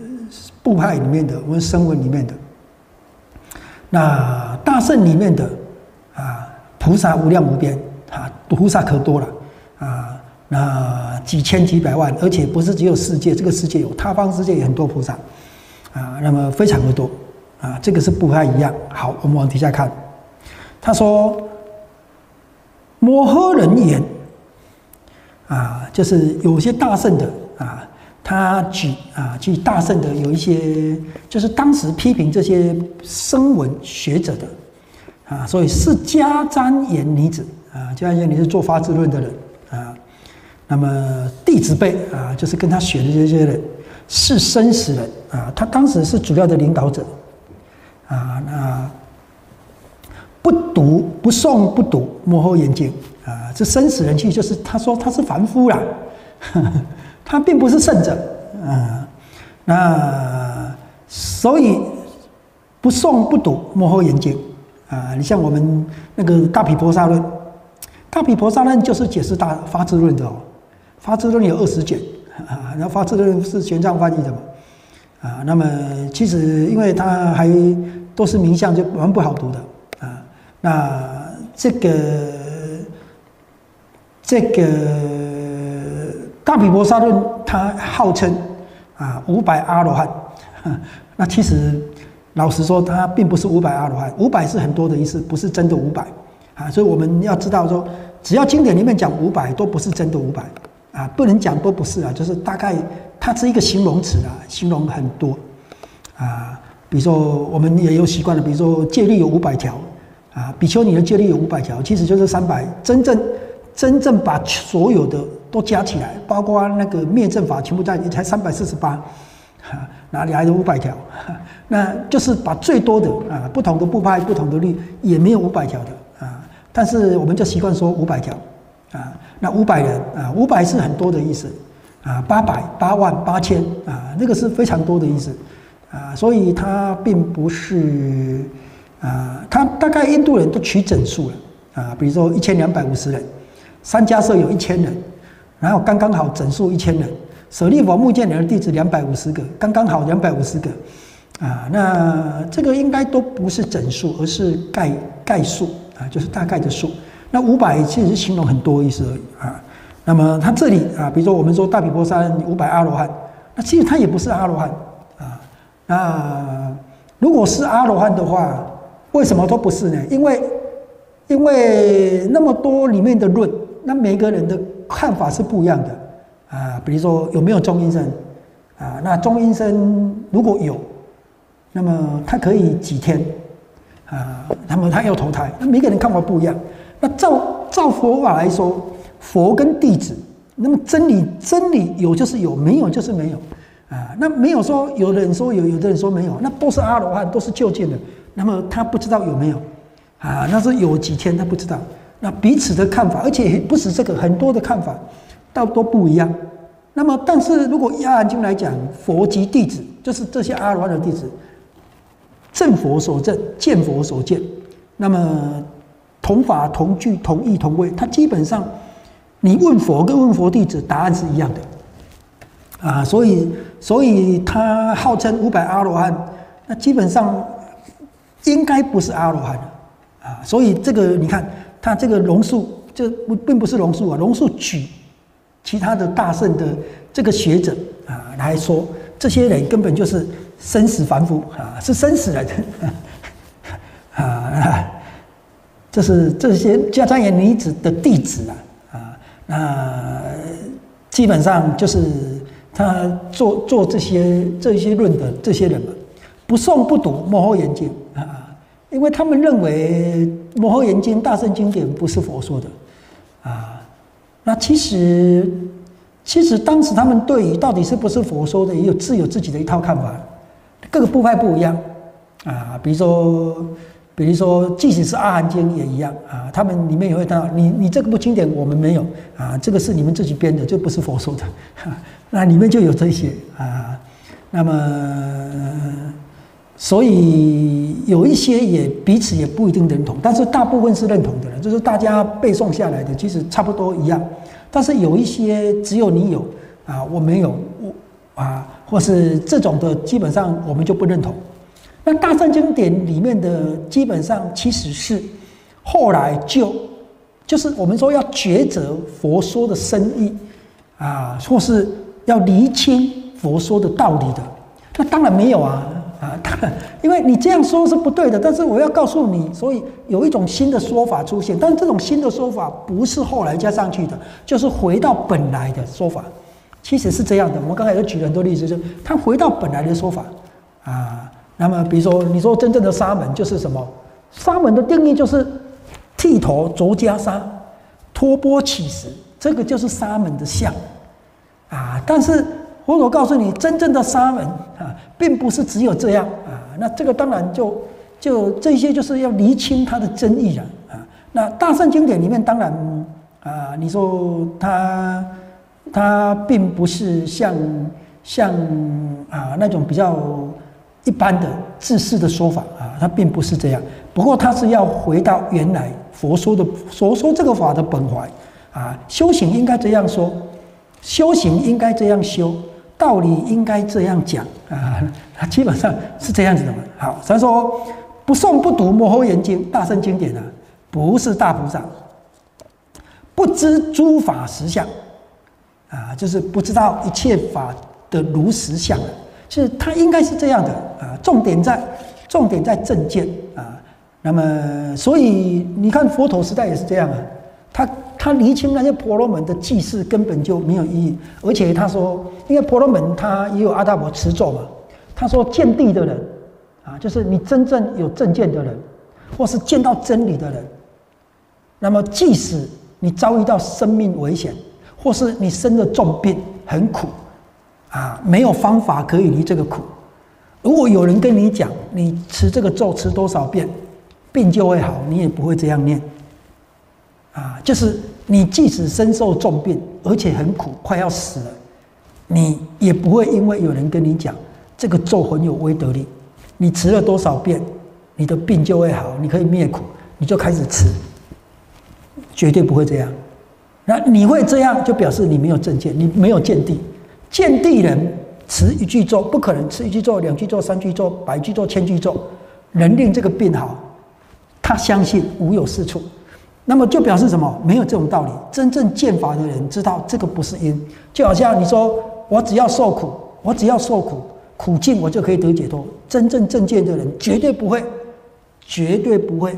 部派里面的，我们声闻里面的，那大圣里面的，菩萨无量无边啊，菩萨可多了啊，那几千几百万，而且不是只有世界，这个世界有他方世界也很多菩萨啊，那么非常的多啊，这个是不太一样。好，我们往底下看，他说摩诃人言啊，就是有些大圣的啊。他举啊举大圣的有一些，就是当时批评这些声闻学者的啊，所以是迦旃延女子啊，迦旃延你是做发智论的人啊，那么弟子辈啊，就是跟他学的这些人是生死人啊，他当时是主要的领导者啊，那不读不诵不读幕后眼睛啊，这生死人其实就是他说他是凡夫啦。[laughs] 他并不是圣者，啊，那所以不诵不读幕后眼睛，啊，你像我们那个大毗婆沙论，大毗婆沙论就是解释大发智论的哦，发智论有二十卷，啊，然后发智论是玄奘翻译的嘛，啊，那么其实因为它还都是名相，就蛮不好读的，啊，那这个这个。大毗婆沙论，它号称啊五百阿罗汉，[laughs] 那其实老实说，他并不是五百阿罗汉，五百是很多的意思，不是真的五百啊。所以我们要知道说，只要经典里面讲五百，都不是真的五百啊，不能讲都不是啊，就是大概它是一个形容词啊，形容很多啊。比如说我们也有习惯了，比如说戒律有五百条啊，比丘尼的戒律有五百条，其实就是三百，真正真正把所有的。都加起来，包括那个灭正法，全部在才三百四十八，哪里来的五百条？[laughs] 那就是把最多的啊，不同的部派、不同的律也没有五百条的啊。但是我们就习惯说五百条啊。那五百人啊，五百是很多的意思啊。八百、八万、八千啊，那个是非常多的意思啊。所以它并不是啊，它大概印度人都取整数了啊。比如说一千两百五十人，三家社有一千人。然后刚刚好整数一千人，舍利佛目犍连的弟子两百五十个，刚刚好两百五十个，啊，那这个应该都不是整数，而是概概数啊，就是大概的数。那五百其实是形容很多意思而已啊。那么他这里啊，比如说我们说大比婆山五百阿罗汉，那其实他也不是阿罗汉啊。那如果是阿罗汉的话，为什么都不是呢？因为因为那么多里面的论，那每个人的看法是不一样的啊。比如说有没有中阴身啊？那中阴身如果有，那么他可以几天啊？那么他要投胎，那每个人看法不一样。那照照佛法来说，佛跟弟子，那么真理真理有就是有，没有就是没有啊。那没有说有的人说有，有的人说没有，那都是阿罗汉，都是就近的。那么他不知道有没有啊？那是有几天他不知道。那彼此的看法，而且不止这个，很多的看法，倒都不一样。那么，但是如果《阿含经》来讲，佛及弟子，就是这些阿罗汉的弟子，正佛所正，见佛所见，那么。同法同句同义同位，它基本上，你问佛跟问佛弟子答案是一样的，啊，所以所以他号称五百阿罗汉，那基本上应该不是阿罗汉啊，所以这个你看他这个龙树，这不并不是龙树啊，龙树举其他的大圣的这个学者啊来说，这些人根本就是生死凡夫啊，是生死人 [laughs] 啊。这是这些迦旃延女子的弟子啊，啊，那基本上就是他做做这些这些论的这些人嘛，不诵不读《摩诃言经》啊，因为他们认为《摩诃言经》大圣经典不是佛说的。那其实其实当时他们对于到底是不是佛说的，也有自有自己的一套看法，各个部派不一样啊，比如说。比如说，即使是《阿含经》也一样啊，他们里面也会谈到你，你这个部经典我们没有啊，这个是你们自己编的，这不是佛说的，那里面就有这些啊。那么，所以有一些也彼此也不一定认同，但是大部分是认同的，就是大家背诵下来的，其实差不多一样。但是有一些只有你有啊，我没有，我啊，或是这种的，基本上我们就不认同。那大圣经典里面的基本上其实是后来就就是我们说要抉择佛说的深意啊，或是要厘清佛说的道理的。那当然没有啊啊，[laughs] 当然，因为你这样说是不对的。但是我要告诉你，所以有一种新的说法出现，但是这种新的说法不是后来加上去的，就是回到本来的说法。其实是这样的，我们刚才有举了很多例子，就他回到本来的说法啊。那么，比如说，你说真正的沙门就是什么？沙门的定义就是剃头、着袈裟、托钵乞食，这个就是沙门的相啊。但是，佛陀告诉你，真正的沙门啊，并不是只有这样啊。那这个当然就就这些就是要厘清它的真意了啊。那大圣经典里面，当然啊，你说它它并不是像像啊那种比较。一般的自私的说法啊，它并不是这样。不过，它是要回到原来佛说的所说这个法的本怀啊。修行应该这样说，修行应该这样修，道理应该这样讲啊。它 [laughs] 基本上是这样子的嘛。好，所以说不诵不读《摩诃言经》大圣经典啊，不是大菩萨，不知诸法实相啊，就是不知道一切法的如实相。是，它应该是这样的啊。重点在，重点在正见啊。那么，所以你看佛陀时代也是这样啊。他他厘清那些婆罗门的祭祀根本就没有意义，而且他说，因为婆罗门他也有阿达伯持咒嘛。他说见地的人啊，就是你真正有正见的人，或是见到真理的人。那么，即使你遭遇到生命危险，或是你生了重病，很苦。啊，没有方法可以离这个苦。如果有人跟你讲，你吃这个咒吃多少遍，病就会好，你也不会这样念。啊，就是你即使身受重病，而且很苦，快要死了，你也不会因为有人跟你讲这个咒很有威德力，你吃了多少遍，你的病就会好，你可以灭苦，你就开始吃，绝对不会这样。那你会这样，就表示你没有正见，你没有见地。见地人持一句咒，不可能持一句咒、两句咒、三句咒、百句咒、千句咒，能令这个病好。他相信无有是处，那么就表示什么？没有这种道理。真正见法的人知道这个不是因，就好像你说我只要受苦，我只要受苦苦尽，我就可以得解脱。真正正见的人绝对不会，绝对不会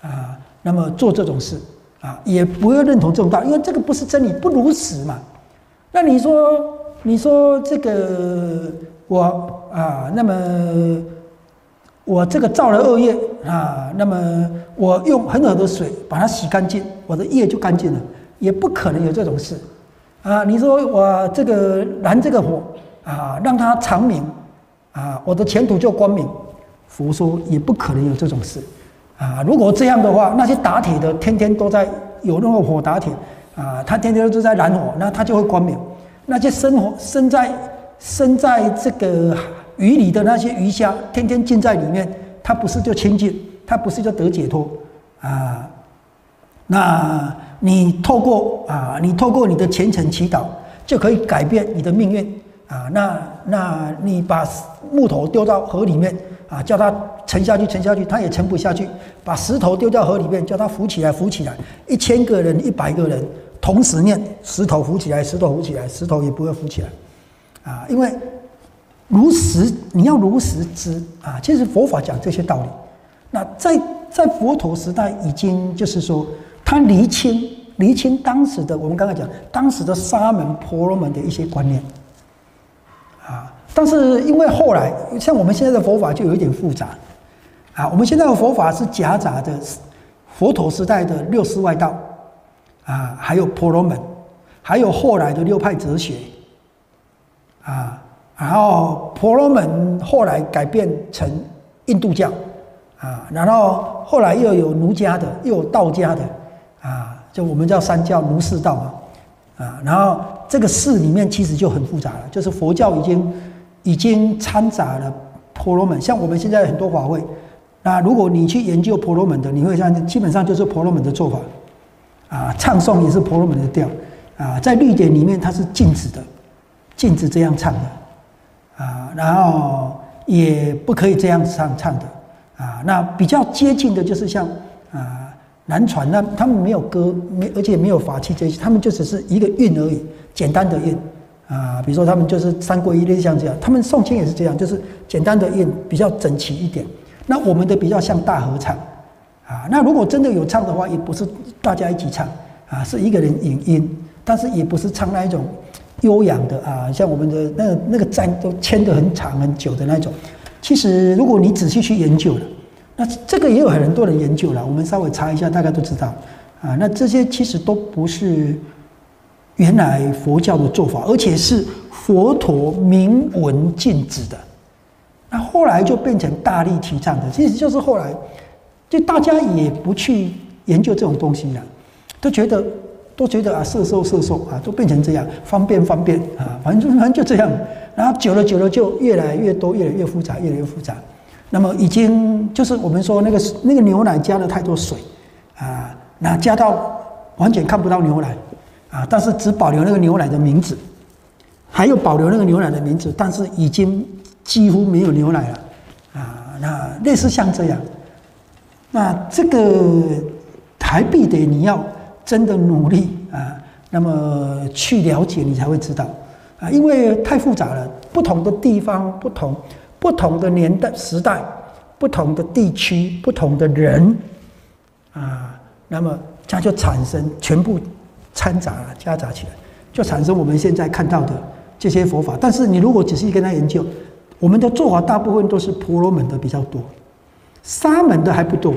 啊，那么做这种事啊，也不会认同这种道，因为这个不是真理，不如实嘛。那你说，你说这个我啊，那么。我这个造了恶业啊，那么我用很好的水把它洗干净，我的业就干净了，也不可能有这种事啊！你说我这个燃这个火啊，让它长明啊，我的前途就光明。佛说也不可能有这种事啊！如果这样的话，那些打铁的天天都在有那个火打铁啊，他天天都在燃火，那他就会光明。那些生活生在生在这个。鱼里的那些鱼虾，天天浸在里面，它不是就清净，它不是就得解脱啊？那你透过啊，你透过你的虔诚祈祷，就可以改变你的命运啊？那那你把木头丢到河里面啊，叫它沉下去，沉下去，它也沉不下去；把石头丢到河里面，叫它浮起来，浮起来。一千个人，一百个人同时念石头浮起来，石头浮起来，石头也不会浮起来啊，因为。如实，你要如实知啊！其实佛法讲这些道理，那在在佛陀时代已经就是说，他厘清厘清当时的我们刚才讲当时的沙门婆罗门的一些观念啊。但是因为后来像我们现在的佛法就有一点复杂啊，我们现在的佛法是夹杂的佛陀时代的六世外道啊，还有婆罗门，还有后来的六派哲学啊。然后婆罗门后来改变成印度教，啊，然后后来又有儒家的，又有道家的，啊，就我们叫三教儒释道嘛，啊，然后这个寺里面其实就很复杂了，就是佛教已经已经掺杂了婆罗门，像我们现在很多法会，那如果你去研究婆罗门的，你会像基本上就是婆罗门的做法，啊，唱诵也是婆罗门的调，啊，在律典里面它是禁止的，禁止这样唱的。啊，然后也不可以这样唱唱的啊。那比较接近的就是像啊南传，那他们没有歌，没而且没有法器这些，他们就只是一个韵而已，简单的韵啊。比如说他们就是三归一类像这样，他们诵经也是这样，就是简单的韵，比较整齐一点。那我们的比较像大合唱啊。那如果真的有唱的话，也不是大家一起唱啊，是一个人引音，但是也不是唱那一种。悠扬的啊，像我们的那那个站都牵得很长很久的那种。其实如果你仔细去研究了，那这个也有很多人研究了。我们稍微查一下，大家都知道啊。那这些其实都不是原来佛教的做法，而且是佛陀明文禁止的。那后来就变成大力提倡的，其实就是后来就大家也不去研究这种东西了，都觉得。都觉得啊，色受色受啊，都变成这样，方便方便啊，反正就反正就这样。然后久了久了，就越来越多，越来越复杂，越来越复杂。那么已经就是我们说那个那个牛奶加了太多水啊，那加到完全看不到牛奶啊，但是只保留那个牛奶的名字，还有保留那个牛奶的名字，但是已经几乎没有牛奶了啊。那类似像这样，那这个台币的你要。真的努力啊，那么去了解你才会知道啊，因为太复杂了，不同的地方不同，不同的年代时代，不同的地区，不同的人啊，那么它就产生全部掺杂了夹杂起来，就产生我们现在看到的这些佛法。但是你如果仔细跟他研究，我们的做法大部分都是婆罗门的比较多，沙门的还不多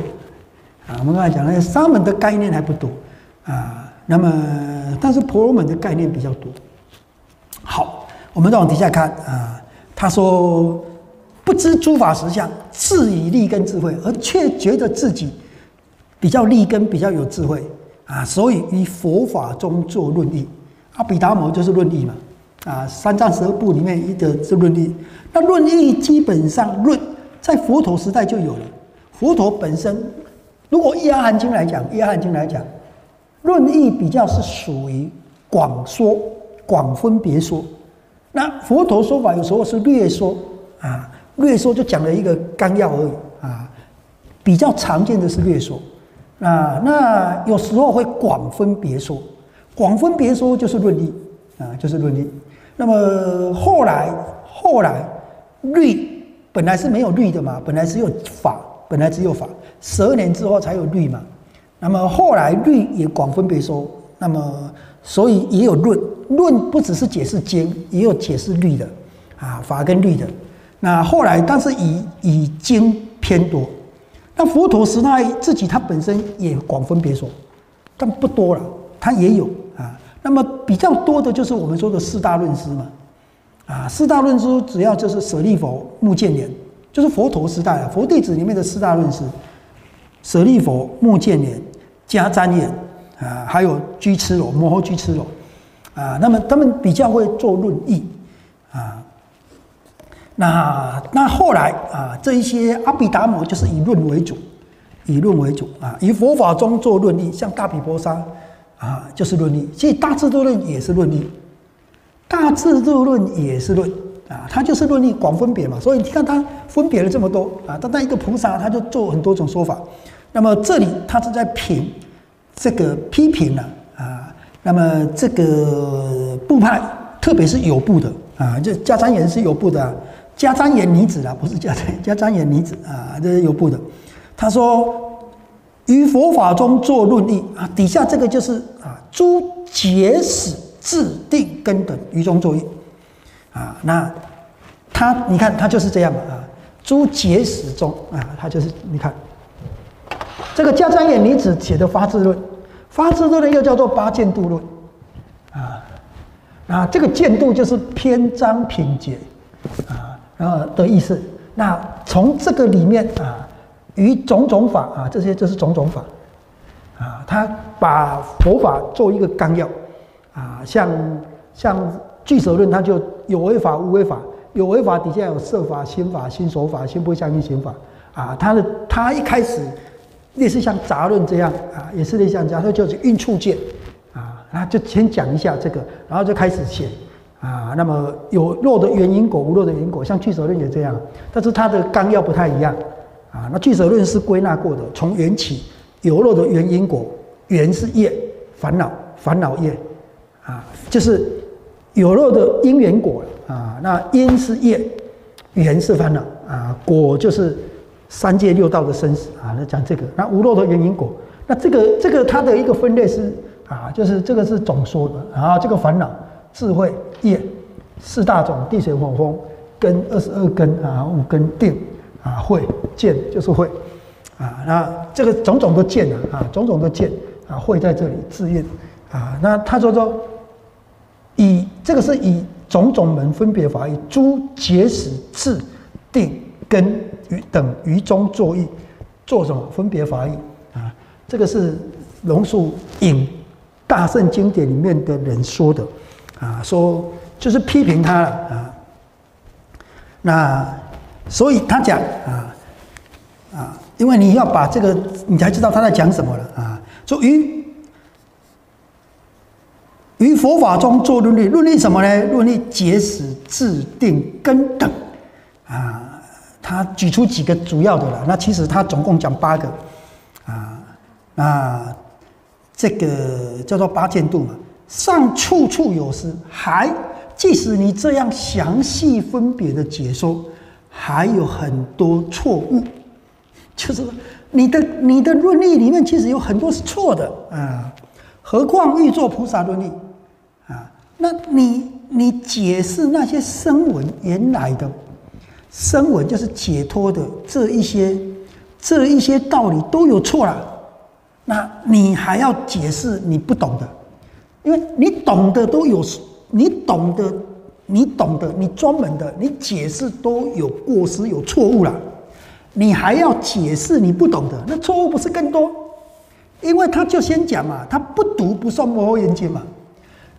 啊。我们刚才讲了，沙门的概念还不多。啊，那么但是婆罗门的概念比较多。好，我们再往底下看啊，他说不知诸法实相，自以利根智慧，而却觉得自己比较立根，比较有智慧啊，所以于佛法中做论义。阿毗达摩就是论义嘛，啊，三藏十二部里面一个是论义。那论义基本上论在佛陀时代就有了。佛陀本身，如果《阿含经》来讲，《阿含经》来讲。论义比较是属于广说、广分别说，那佛陀说法有时候是略说啊，略说就讲了一个纲要而已啊，比较常见的是略说啊那有时候会广分别说，广分别说就是论立啊，就是论立。那么后来后来律本来是没有律的嘛，本来只有法，本来只有法，十二年之后才有律嘛。那么后来律也广分别说，那么所以也有论，论不只是解释经，也有解释律的啊，法跟律的。那后来但是以以经偏多。那佛陀时代自己他本身也广分别说，但不多了，他也有啊。那么比较多的就是我们说的四大论师嘛，啊，四大论师主要就是舍利佛、目犍连，就是佛陀时代啊，佛弟子里面的四大论师，舍利佛、目犍连、迦旃延啊，还有居痴罗、摩诃居痴罗啊。那么他们比较会做论义啊。那那后来啊，这一些阿毗达摩就是以论为主，以论为主啊，以佛法中做论义，像大毗婆沙啊，就是论义。其实大智度论也是论义，大智度论也是论啊，它就是论义广分别嘛。所以你看它分别了这么多啊，单单一个菩萨他就做很多种说法。那么这里他是在评这个批评了啊，那么这个部派，特别是有部的啊，这迦旃延是有部的。加瞻延女子啊，不是加瞻加瞻延女子啊，这是有部的。他说：“于佛法中做论义啊，底下这个就是啊，诸结使自定根等于中作义啊。那他你看他就是这样啊，诸结使中啊，他就是你看这个加瞻延女子写的发智论，发智论又叫做八见度论。啊啊，这个见度就是篇章品节啊。”然后的意思，那从这个里面啊，于种种法啊，这些就是种种法，啊，他把佛法做一个纲要，啊，像像俱舍论，它就有为法、无为法，有为法底下有色法、心法、心所法、心不相应行法，啊，他的他一开始类似像杂论这样啊，也是类似像杂论就是运处见，啊，那就先讲一下这个，然后就开始写。啊，那么有漏的原因果，无漏的原因果，像俱舍论也这样，但是它的纲要不太一样。啊，那俱舍论是归纳过的，从缘起有漏的原因果，缘是业，烦恼，烦恼业，啊，就是有漏的因缘果啊，那因是业，缘是烦恼，啊，果就是三界六道的生死啊。那讲这个，那无漏的原因果，那这个这个它的一个分类是啊，就是这个是总说的，啊这个烦恼。智慧业四大种地水火风根二十二根啊五根定啊慧见就是慧啊那这个种种的见啊啊种种的见啊慧在这里自印啊那他说说以这个是以种种门分别法以诸结使智定根于等于中作意做什么分别法义啊这个是龙树引大圣经典里面的人说的。啊，说就是批评他了啊，那所以他讲啊啊，因为你要把这个，你才知道他在讲什么了啊。说于于佛法中做论理，论理什么呢？论理结使制定根等啊。他举出几个主要的了，那其实他总共讲八个啊。那这个叫做八见度嘛。上处处有失，还即使你这样详细分别的解说，还有很多错误，就是你的你的论例里面其实有很多是错的啊，何况欲做菩萨论例啊？那你你解释那些声闻原来的声闻就是解脱的这一些这一些道理都有错了，那你还要解释你不懂的？因为你懂的都有，你懂的，你懂的，你专门的，你解释都有过失、有错误了，你还要解释你不懂的，那错误不是更多？因为他就先讲嘛，他不读不算摩诃严经嘛，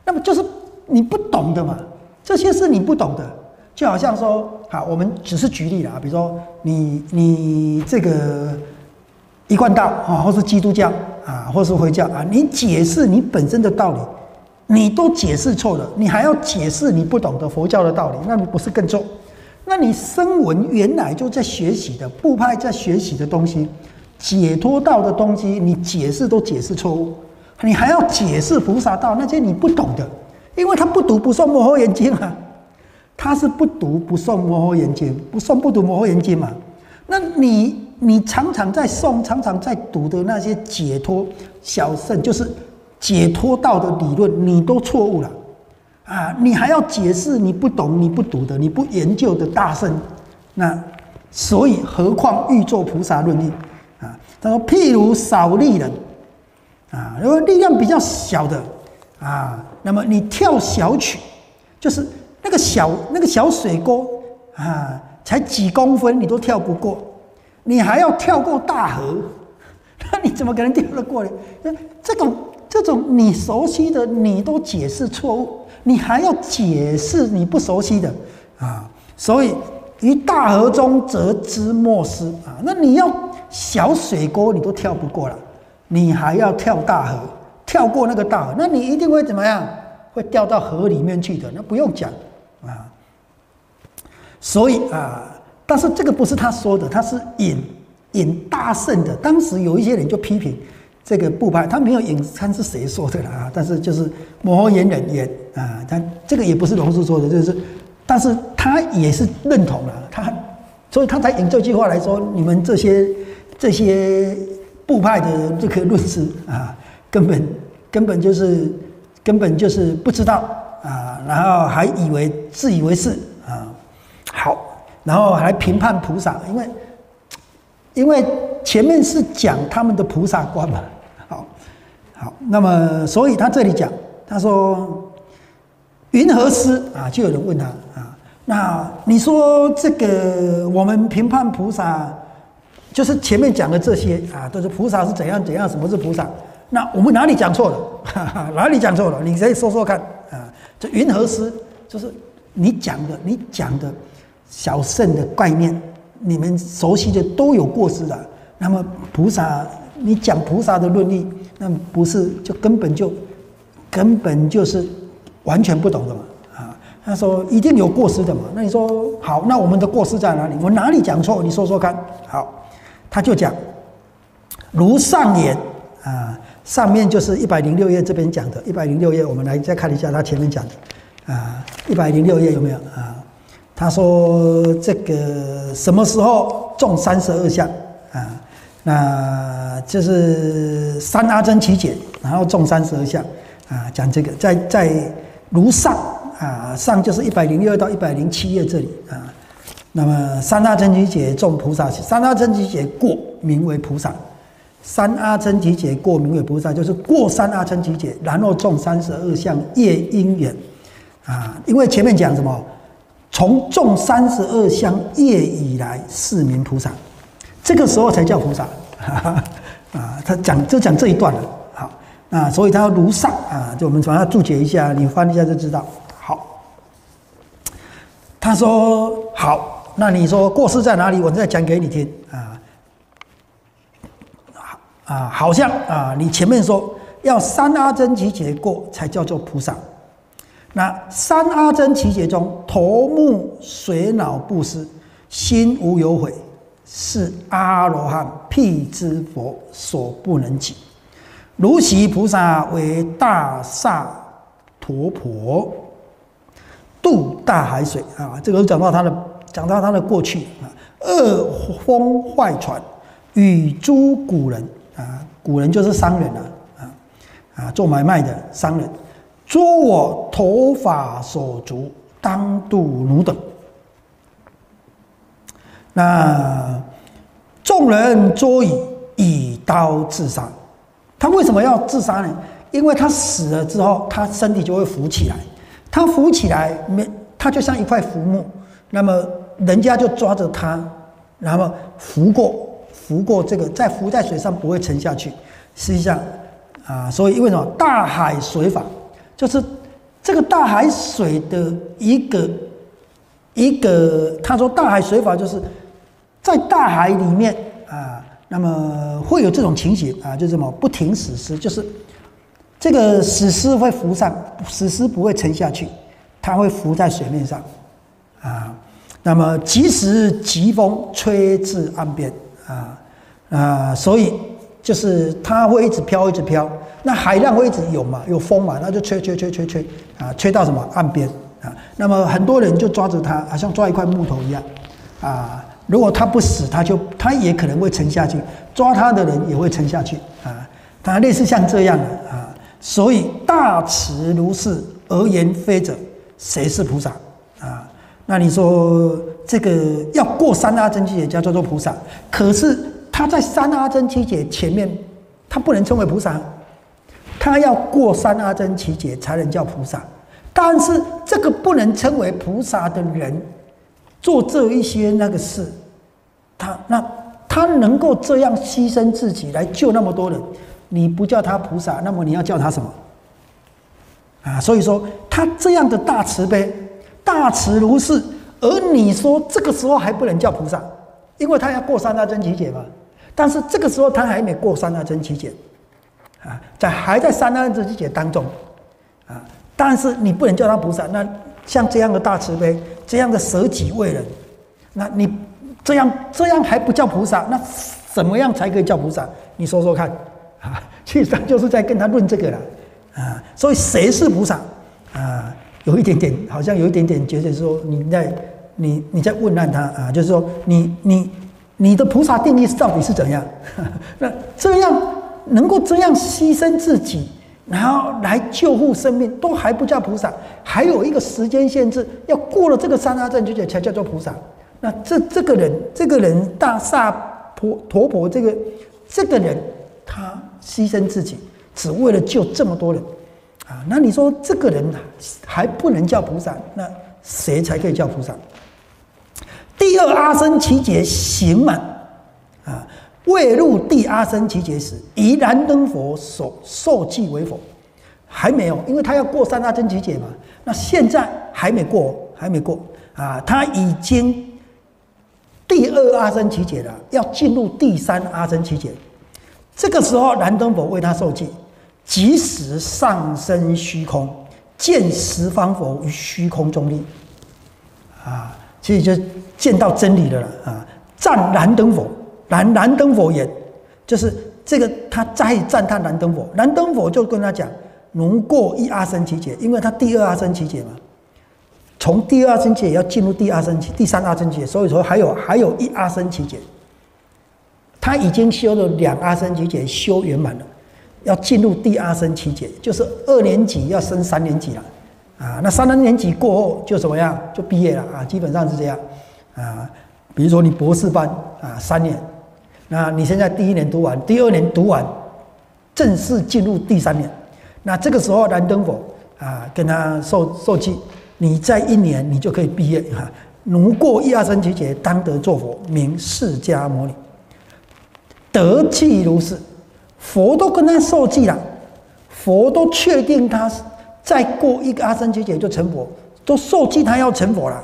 那么就是你不懂的嘛，这些是你不懂的，就好像说，好，我们只是举例了啊，比如说你你这个一贯道啊，或是基督教。啊，或是回教啊，你解释你本身的道理，你都解释错了，你还要解释你不懂得佛教的道理，那你不是更错？那你声闻原来就在学习的部派在学习的东西，解脱道的东西，你解释都解释错误，你还要解释菩萨道，那些你不懂的，因为他不读不诵摩诃眼经啊，他是不读不诵摩诃眼经，不诵不读摩诃眼经嘛。那你你常常在诵，常常在读的那些解脱小圣，就是解脱道的理论，你都错误了啊！你还要解释你不懂、你不读的、你不研究的大圣，那所以何况欲作菩萨论力啊？他说：譬如少力人啊，如果力量比较小的啊，那么你跳小曲，就是那个小那个小水沟啊。才几公分你都跳不过，你还要跳过大河，[laughs] 那你怎么可能跳得过呢？这种这种你熟悉的你都解释错误，你还要解释你不熟悉的啊！所以于大河中则知莫失啊！那你要小水沟你都跳不过了，你还要跳大河，跳过那个大河，那你一定会怎么样？会掉到河里面去的，那不用讲啊。所以啊，但是这个不是他说的，他是引引大圣的。当时有一些人就批评这个部派，他没有引，看是谁说的了啊？但是就是摩诃言人言啊，他这个也不是龙树说的，就是，但是他也是认同了他，所以他才引这句话来说：你们这些这些部派的这个论师啊，根本根本就是根本就是不知道啊，然后还以为自以为是啊。好，然后还评判菩萨，因为因为前面是讲他们的菩萨观嘛。好，好，那么所以他这里讲，他说云何师啊？就有人问他啊，那你说这个我们评判菩萨，就是前面讲的这些啊，都是菩萨是怎样怎样，什么是菩萨？那我们哪里讲错了？[laughs] 哪里讲错了？你可以说说看。这云何师就是你讲的，你讲的。小圣的概念，你们熟悉的都有过失的。那么菩萨，你讲菩萨的论理，那不是就根本就根本就是完全不懂的嘛？啊，他说一定有过失的嘛。那你说好，那我们的过失在哪里？我哪里讲错？你说说看。好，他就讲如上言啊，上面就是一百零六页这边讲的，一百零六页，我们来再看一下他前面讲的啊，一百零六页有没有啊？他说：“这个什么时候中三十二相啊？那就是三阿僧祇解，然后中三十二相啊。讲这个，在在如上啊，上就是一百零六到一百零七页这里啊。那么三阿僧祇解中菩萨，三阿僧祇解过名为菩萨。三阿僧祇解过名为菩萨，就是过三阿僧祇解，然后中三十二相业因缘啊。因为前面讲什么？”从种三十二相业以来，是名菩萨，这个时候才叫菩萨。[laughs] 啊，他讲就讲这一段了。好，那，所以他要如上啊，就我们把它注解一下，你翻一下就知道。好，他说好，那你说过失在哪里？我再讲给你听啊。啊，好像啊，你前面说要三阿僧祇劫过才叫做菩萨。那三阿僧祇劫中，头目水脑不失，心无有悔，是阿罗汉辟支佛所不能及。如其菩萨为大萨陀婆，渡大海水啊！这个讲到他的，讲到他的过去啊。恶风坏船，与诸古人啊，古人就是商人啊，啊啊，做买卖的商人。捉我头发所足，当度奴等。那众人捉以以刀自杀。他为什么要自杀呢？因为他死了之后，他身体就会浮起来。他浮起来，没他就像一块浮木。那么人家就抓着他，然后浮过，浮过这个，再浮在水上不会沉下去。实际上啊，所以因为什么大海水法？就是这个大海水的一个一个，他说大海水法就是在大海里面啊，那么会有这种情形啊，就是什么不停死尸，就是这个死尸会浮上，死尸不会沉下去，它会浮在水面上啊。那么即使疾风吹至岸边啊，啊，所以就是它会一直飘，一直飘。那海浪会一直有嘛，有风嘛，那就吹吹吹吹吹啊，吹到什么岸边啊？那么很多人就抓着它，好像抓一块木头一样啊。如果它不死，它就它也可能会沉下去，抓它的人也会沉下去啊。它类似像这样的啊。所以大慈如是而言非者，谁是菩萨啊？那你说这个要过三阿僧祇劫叫做菩萨，可是他在三阿僧祇劫前面，他不能称为菩萨。他要过三阿僧祇劫才能叫菩萨，但是这个不能称为菩萨的人，做这一些那个事，他那他能够这样牺牲自己来救那么多人，你不叫他菩萨，那么你要叫他什么？啊，所以说他这样的大慈悲，大慈如是，而你说这个时候还不能叫菩萨，因为他要过三阿僧祇劫嘛，但是这个时候他还没过三阿僧祇劫。啊，在还在三阿僧祇劫当中，啊，但是你不能叫他菩萨。那像这样的大慈悲，这样的舍己为人，那你这样这样还不叫菩萨？那怎么样才可以叫菩萨？你说说看，啊，其实际上就是在跟他论这个了，啊，所以谁是菩萨？啊，有一点点，好像有一点点觉得说你在你你在问难他啊，就是说你你你的菩萨定义到底是怎样？[laughs] 那这样。能够这样牺牲自己，然后来救护生命，都还不叫菩萨。还有一个时间限制，要过了这个三阿僧祇劫才叫做菩萨。那这这个人，这个人大萨婆陀婆，这个这个人，他牺牲自己，只为了救这么多人啊！那你说这个人还不能叫菩萨？那谁才可以叫菩萨？第二阿僧祇劫行满啊！未入地阿僧祇劫时，以燃灯佛所受记为佛，还没有，因为他要过三阿僧祇劫嘛。那现在还没过，还没过啊！他已经第二阿僧祇劫了，要进入第三阿僧祇劫。这个时候，燃灯佛为他受记，即时上升虚空，见十方佛于虚空中立啊，其实就见到真理的了啊！赞燃灯佛。燃燃灯佛也，就是这个，他在赞叹燃灯佛。燃灯佛就跟他讲：“能过一阿僧祇劫，因为他第二阿僧祇劫嘛，从第二阿僧祇劫要进入第二阿僧祇、第三阿僧祇劫，所以说还有还有一阿僧祇劫。他已经修了两阿僧祇劫，修圆满了，要进入第二阿僧祇劫，就是二年级要升三年级了啊。那三年级过后就怎么样？就毕业了啊，基本上是这样啊。比如说你博士班啊，三年。那你现在第一年读完，第二年读完，正式进入第三年。那这个时候燃灯佛啊，跟他受受记，你在一年你就可以毕业哈。如过一二三七节，当得作佛，名释迦牟尼。得记如是，佛都跟他受记了，佛都确定他是再过一个阿僧祇劫就成佛，都受记他要成佛了。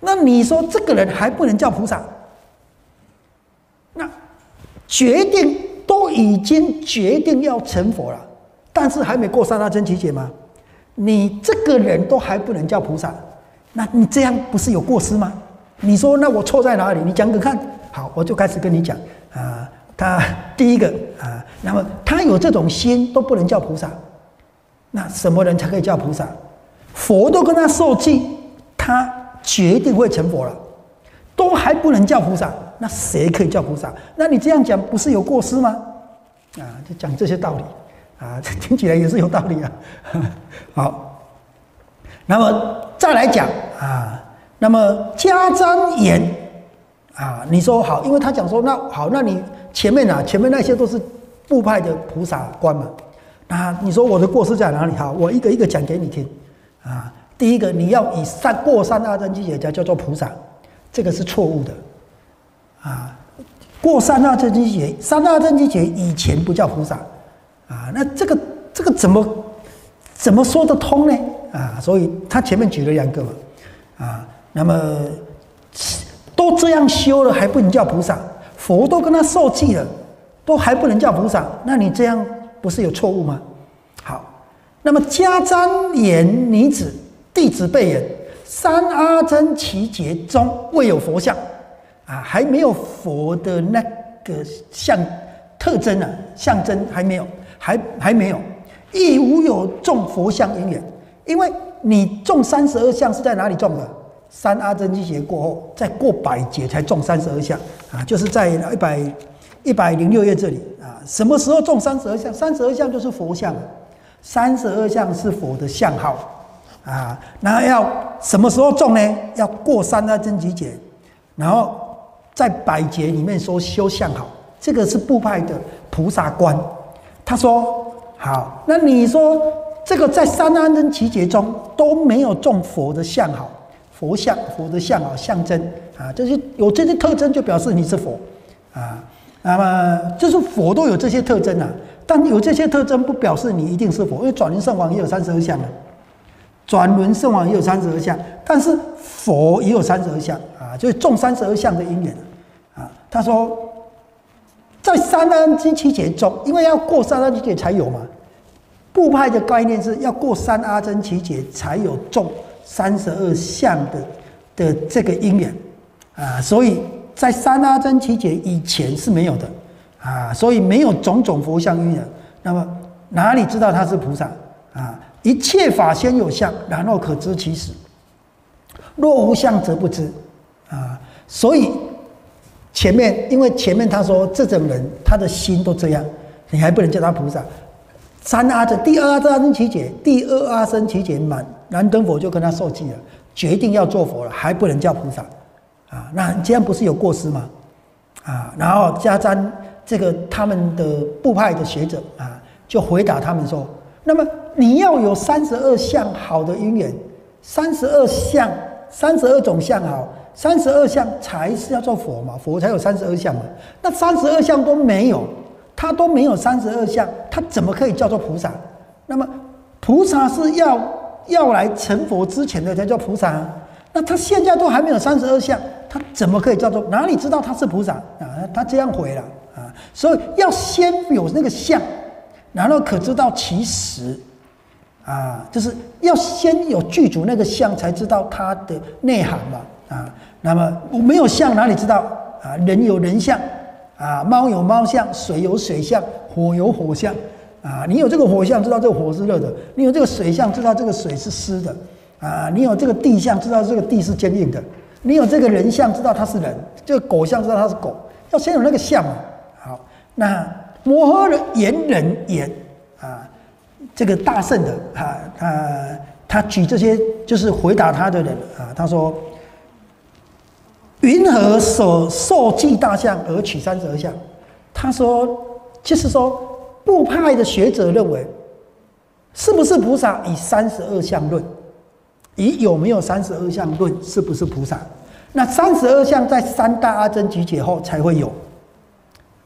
那你说这个人还不能叫菩萨？那决定都已经决定要成佛了，但是还没过三大真奇劫吗？你这个人都还不能叫菩萨，那你这样不是有过失吗？你说那我错在哪里？你讲讲看。好，我就开始跟你讲啊。他第一个啊，那么他有这种心都不能叫菩萨，那什么人才可以叫菩萨？佛都跟他受记，他决定会成佛了，都还不能叫菩萨。那谁可以叫菩萨？那你这样讲不是有过失吗？啊，就讲这些道理啊，[laughs] 听起来也是有道理啊。[laughs] 好，那么再来讲啊，那么家瞻言啊，你说好，因为他讲说那好，那你前面啊，前面那些都是部派的菩萨观嘛。那你说我的过失在哪里？哈，我一个一个讲给你听啊。第一个，你要以三过三大真谛叫叫做菩萨，这个是错误的。啊，过三大正经节，三大正经节以前不叫菩萨，啊，那这个这个怎么怎么说得通呢？啊，所以他前面举了两个嘛，啊，那么都这样修了还不能叫菩萨，佛都跟他受记了，都还不能叫菩萨，那你这样不是有错误吗？好，那么家瞻言女子弟子辈言，三阿僧祇劫中未有佛像。啊，还没有佛的那个象特征啊，象征还没有，还还没有，亦无有种佛像因缘，因为你种三十二相是在哪里种的？三阿僧祇劫过后，再过百劫才种三十二相啊，就是在一百一百零六页这里啊，什么时候种三十二相？三十二相就是佛像，三十二相是佛的相号啊，那要什么时候种呢？要过三阿僧祇劫，然后在百劫里面说修相好，这个是部派的菩萨观。他说好，那你说这个在三阿僧祇劫中都没有种佛的相好。佛像，佛的相啊，象征啊，这些有这些特征，就表示你是佛啊。那么，就是佛都有这些特征啊，但有这些特征不表示你一定是佛，因为转轮圣王也有三十二相啊，转轮圣王也有三十二相，但是佛也有三十二相啊，就是种三十二相的因缘啊。他说，在三安之七劫中，因为要过三安七劫才有嘛，部派的概念是要过三阿僧祇劫才有种。三十二相的的这个因缘啊，所以在三阿僧祇劫以前是没有的啊，所以没有种种佛像因缘。那么哪里知道他是菩萨啊？一切法先有相，然后可知其实。若无相，则不知啊。所以前面，因为前面他说这种人他的心都这样，你还不能叫他菩萨。三阿僧第二阿僧祇劫，第二阿僧祇劫满。燃灯佛就跟他受记了，决定要做佛了，还不能叫菩萨啊？那这样不是有过失吗？啊？然后加瞻这个他们的部派的学者啊，就回答他们说：那么你要有三十二相好的因缘，三十二相，三十二种相好，三十二相才是要做佛嘛？佛才有三十二相嘛？那三十二相都没有，他都没有三十二相，他怎么可以叫做菩萨？那么菩萨是要。要来成佛之前的才叫菩萨，那他现在都还没有三十二相，他怎么可以叫做？哪里知道他是菩萨啊？他这样回了啊，所以要先有那个相，然后可知道其实啊，就是要先有具足那个相，才知道它的内涵嘛啊。那么我没有相，哪里知道啊？人有人相啊，猫有猫相，水有水相，火有火相。啊，你有这个火相，知道这个火是热的；你有这个水相，知道这个水是湿的；啊，你有这个地象，知道这个地是坚硬的；你有这个人象，知道他是人；这个狗象，知道他是狗。要先有那个象嘛。好，那摩诃人言人言啊，这个大圣的啊，他他举这些就是回答他的人啊，他说：云何所受记大象而取三十二相？他说，就是说。部派的学者认为，是不是菩萨以三十二相论？以有没有三十二相论？是不是菩萨？那三十二相在三大阿僧祇劫后才会有，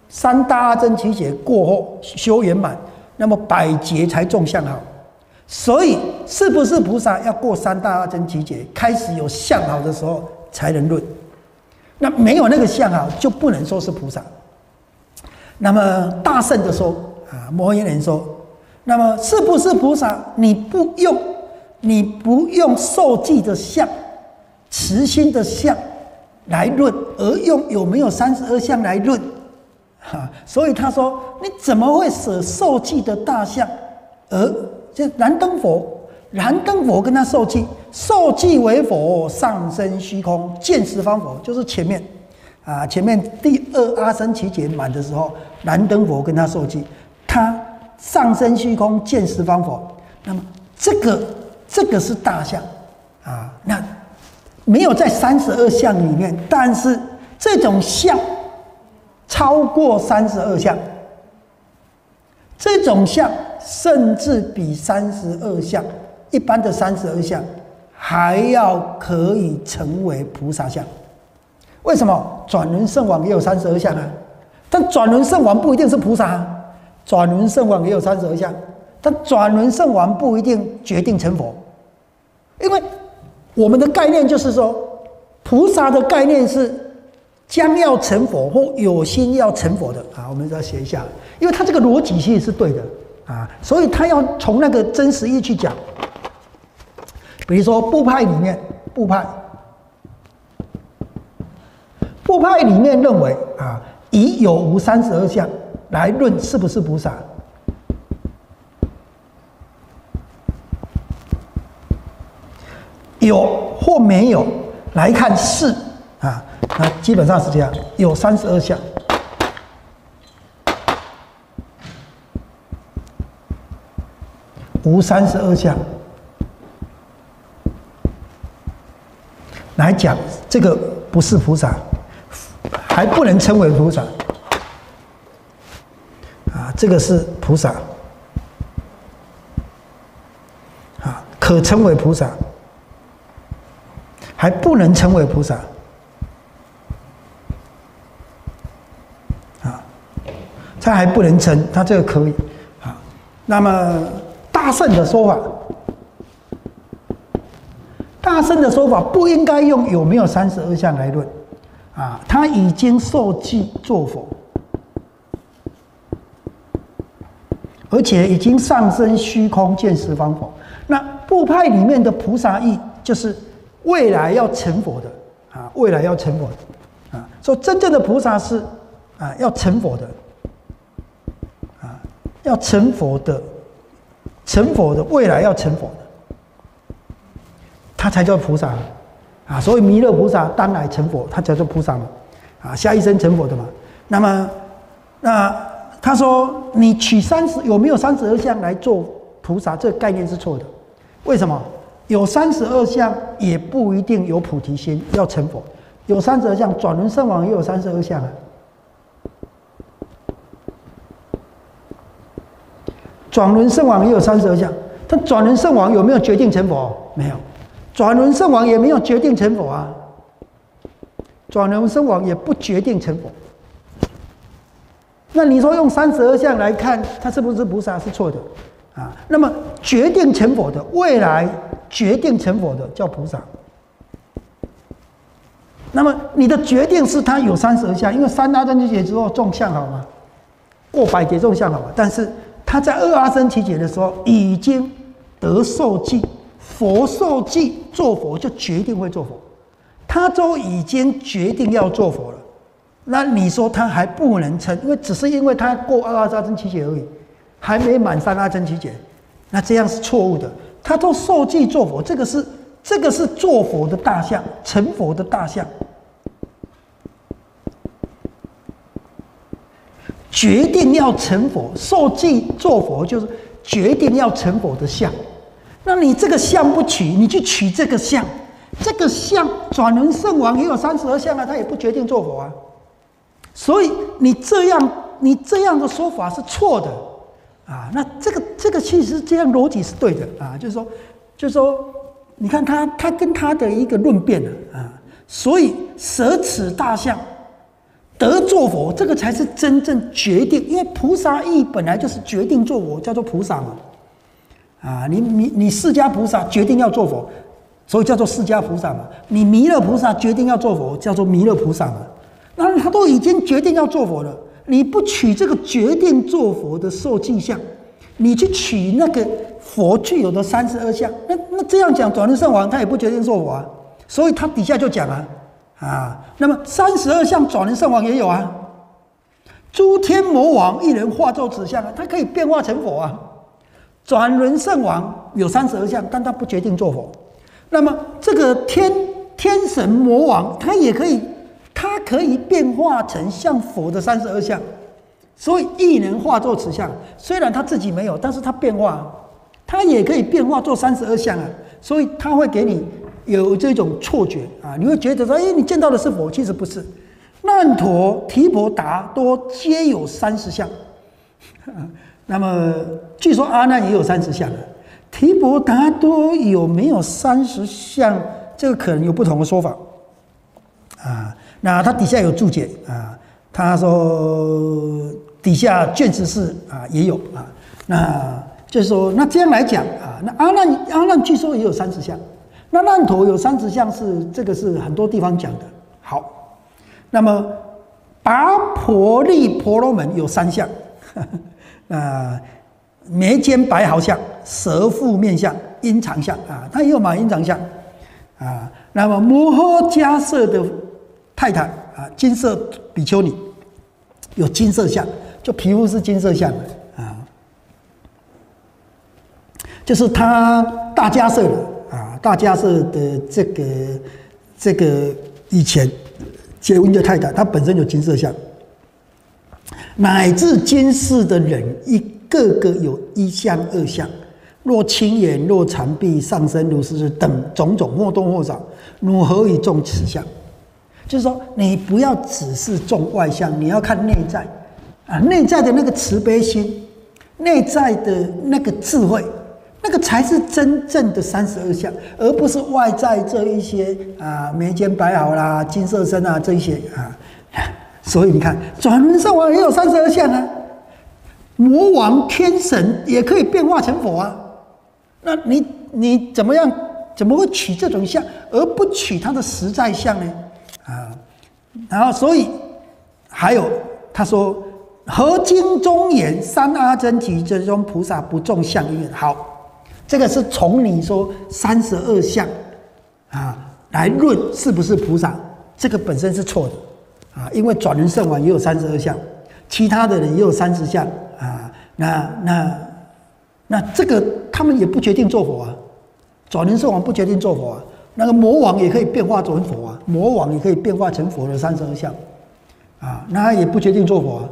三大阿僧祇劫过后修圆满，那么百劫才众相好。所以，是不是菩萨要过三大阿僧祇劫，开始有相好的时候才能论？那没有那个相好，就不能说是菩萨。那么大圣的说。啊，摩耶人说：“那么是不是菩萨？你不用，你不用受记的相、慈心的相来论，而用有没有三十二相来论？哈，所以他说：你怎么会舍受记的大相？而就燃灯佛，燃灯佛跟他受记，受记为佛上升虚空见十方佛，就是前面啊，前面第二阿僧祇劫满的时候，燃灯佛跟他受记。”他上升虚空见十方佛，那么这个这个是大相啊，那没有在三十二相里面，但是这种相超过三十二相，这种相甚至比三十二相一般的三十二相还要可以成为菩萨相。为什么转轮圣王也有三十二相啊？但转轮圣王不一定是菩萨。啊。转轮圣王也有三十二相，但转轮圣王不一定决定成佛，因为我们的概念就是说，菩萨的概念是将要成佛或有心要成佛的啊。我们再写一下，因为他这个逻辑性是对的啊，所以他要从那个真实意去讲。比如说部派里面，部派部派里面认为啊，以有无三十二相来论是不是菩萨？有或没有来看是啊，那基本上是这样，有三十二相，无三十二相。来讲，这个不是菩萨，还不能称为菩萨。啊，这个是菩萨，啊，可称为菩萨。还不能称为菩萨啊，他还不能称，他这个可以啊。那么大圣的说法，大圣的说法不应该用有没有三十二相来论啊，他已经受记作佛，而且已经上升虚空见十方佛。那部派里面的菩萨意就是。未来要成佛的啊，未来要成佛的啊，说真正的菩萨是啊，要成佛的啊，要成佛的，成佛的未来要成佛的，他才叫菩萨啊。所以弥勒菩萨当来成佛，他叫做菩萨嘛啊，下一生成佛的嘛。那么那他说你取三十有没有三十二相来做菩萨，这个概念是错的，为什么？有三十二相，也不一定有菩提心要成佛。有三十二相，转轮圣王也有三十二相啊。转轮圣王也有三十二相，但转轮圣王有没有决定成佛？没有。转轮圣王也没有决定成佛啊。转轮圣王也不决定成佛。那你说用三十二相来看，他是不是菩萨？是错的啊。那么决定成佛的未来。决定成佛的叫菩萨。那么你的决定是他有三十二相，因为三阿僧祇劫之后种相好吗？过百劫种相好吗？但是他在二阿僧祇劫的时候已经得受记，佛受记做佛就决定会做佛，他都已经决定要做佛了。那你说他还不能成？因为只是因为他过二阿僧祇劫而已，还没满三阿僧祇劫，那这样是错误的。他都受记做佛，这个是这个是做佛的大象，成佛的大象，决定要成佛，受记做佛就是决定要成佛的相。那你这个相不取，你去取这个相，这个相转轮圣王也有三十二相啊，他也不决定做佛啊。所以你这样你这样的说法是错的。啊，那这个这个其实这样逻辑是对的啊，就是说，就是说，你看他他跟他的一个论辩了啊，所以舍此大象得作佛，这个才是真正决定，因为菩萨意本来就是决定做佛，叫做菩萨嘛。啊，你你你释迦菩萨决定要做佛，所以叫做释迦菩萨嘛。你弥勒菩萨决定要做佛，叫做弥勒菩萨嘛。那他都已经决定要做佛了。你不取这个决定做佛的受尽相，你去取那个佛具有的三十二相，那那这样讲转轮圣王他也不决定做佛啊，所以他底下就讲啊啊，那么三十二相转轮圣王也有啊，诸天魔王一人化作此相啊，他可以变化成佛啊，转轮圣王有三十二相，但他不决定做佛，那么这个天天神魔王他也可以。它可以变化成像佛的三十二相，所以亦能化作此相。虽然他自己没有，但是他变化，他也可以变化做三十二相啊。所以他会给你有这种错觉啊，你会觉得说，哎，你见到的是佛，其实不是。难陀、提婆达多皆有三十相，那么据说阿难也有三十相啊。提婆达多有没有三十相？这个可能有不同的说法啊。那他底下有注解啊，他说底下卷十四啊也有啊，那就是说那这样来讲啊，那阿难阿难据说也有三十相，那难陀有三十相是这个是很多地方讲的。好，那么拔婆利婆罗门有三相，啊眉间白毫相、舌腹面相、阴长相啊，他也有马阴长相啊。那么摩诃迦叶的。泰坦啊，金色比丘尼有金色相，就皮肤是金色相的啊，就是他大家色的啊，大家色的这个这个以前结婚的太太，她本身有金色相，乃至今世的人一个个有一相二相。若青眼，若长臂，上身如是等种种，或多或少，如何以重此相？就是说，你不要只是重外相，你要看内在啊，内在的那个慈悲心，内在的那个智慧，那个才是真正的三十二相，而不是外在这一些啊，眉间白毫啦，金色身啊，这一些啊。所以你看，转轮圣王也有三十二相啊，魔王、天神也可以变化成佛啊。那你你怎么样？怎么会取这种相，而不取它的实在相呢？啊，然后所以还有他说，合经中言三阿僧祇之中菩萨不种相因。好，这个是从你说三十二相啊来论是不是菩萨，这个本身是错的啊，因为转轮圣王也有三十二相，其他的人也有三十相啊，那那那这个。他们也不决定做佛啊，转轮圣王不决定做佛啊，那个魔王也可以变化成佛啊，魔王也可以变化成佛的三十二相，啊，那也不决定做佛啊，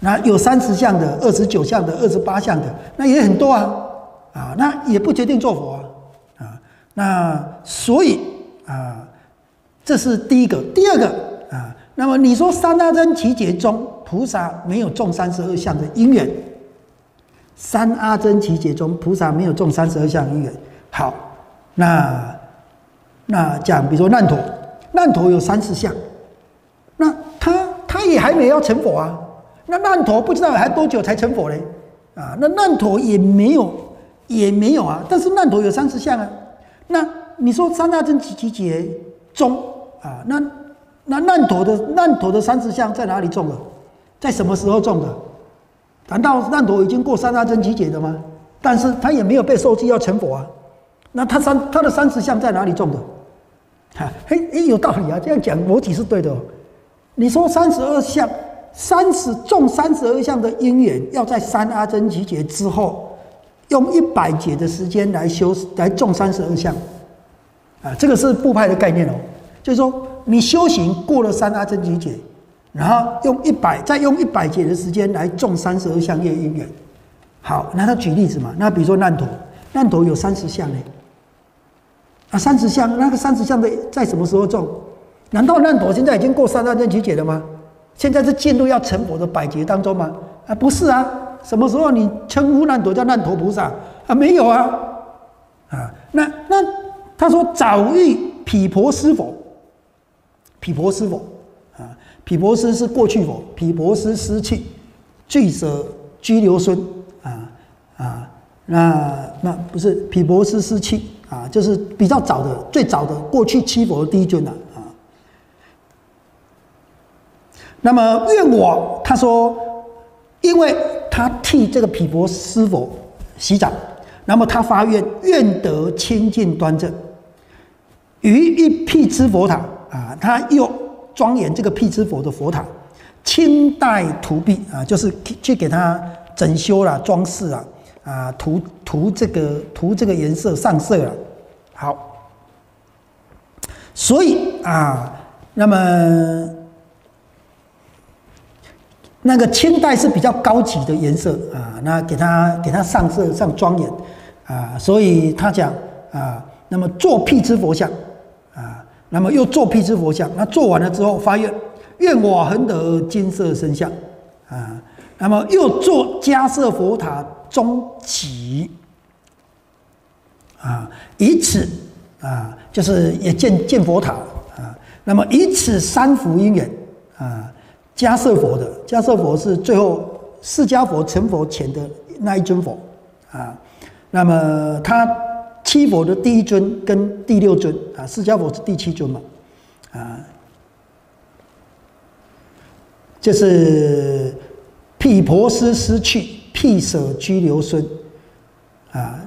那有三十相的、二十九相的、二十八相的，那也很多啊，啊，那也不决定做佛啊，啊，那所以啊，这是第一个，第二个啊，那么你说三大真奇劫中菩萨没有种三十二相的因缘。三阿僧祇劫中，菩萨没有种三十二相因缘。好，那那讲，比如说难陀，难陀有三十相，那他他也还没要成佛啊。那难陀不知道还多久才成佛嘞？啊，那难陀也没有也没有啊。但是难陀有三十相啊。那你说三阿僧祇劫中啊，那那难陀的难陀的三十相在哪里种的？在什么时候种的？难道难陀已经过三大真集解的吗？但是他也没有被受记要成佛啊。那他三他的三十相在哪里种的？哈，嘿，哎，有道理啊，这样讲逻辑是对的。哦。你说三十二相，三十种三十二相的因缘，要在三阿真集结之后，用一百劫的时间来修来种三十二相，啊，这个是部派的概念哦。就是说，你修行过了三阿真集结。然后用一百，再用一百劫的时间来种三十二相业因缘。好，那他举例子嘛？那比如说难陀，难陀有三十相呢。啊，三十相，那个三十相的在什么时候种？难道难陀现在已经过三大真集解了吗？现在是进入要成佛的百劫当中吗？啊，不是啊。什么时候你称呼难陀叫难陀菩萨啊？没有啊。啊，那那他说早遇毗婆师佛，毗婆师佛啊。毗婆尸是过去佛，毗婆尸失去，具舍居留孙啊啊，那那不是毗婆尸失去啊，就是比较早的最早的过去七佛的第一尊了啊。那么愿我他说，因为他替这个毗婆尸佛洗澡，那么他发愿愿得清净端正，于一辟支佛塔啊，他又。庄严这个辟支佛的佛塔，清代涂壁啊，就是去给他整修了、装饰了啊，涂涂这个涂这个颜色上色了。好，所以啊，那么那个清代是比较高级的颜色啊，那给他给他上色上庄严啊，所以他讲啊，那么做辟支佛像啊。那么又做辟支佛像，那做完了之后发愿，愿我恒得金色身像啊。那么又做迦舍佛塔终极啊，以此啊，就是也建建佛塔啊。那么以此三福因缘啊，迦摄佛的迦摄佛是最后释迦佛成佛前的那一尊佛啊。那么他。七佛的第一尊跟第六尊啊，释迦佛是第七尊嘛，啊，就是毗婆斯失去，辟舍居留孙。啊，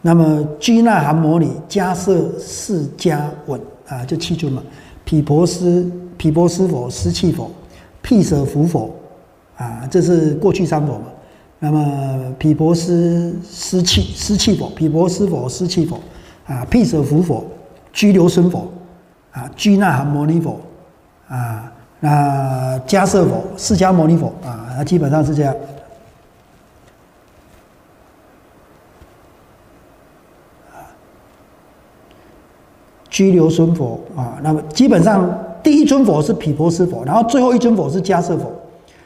那么居那含摩尼迦舍释迦稳啊，就七尊嘛，毗婆斯毗婆斯佛、失气佛、辟舍福佛。啊，这是过去三佛嘛。那么毗婆尸尸气尸气佛，毗婆斯佛尸气佛。啊，辟舍浮佛，居留孙佛。啊，居那含摩尼佛。啊，那迦舍佛，释迦摩尼佛。啊，那基本上是这样。居留孙佛啊，那么基本上第一尊佛是毗婆尸佛，然后最后一尊佛是迦舍佛，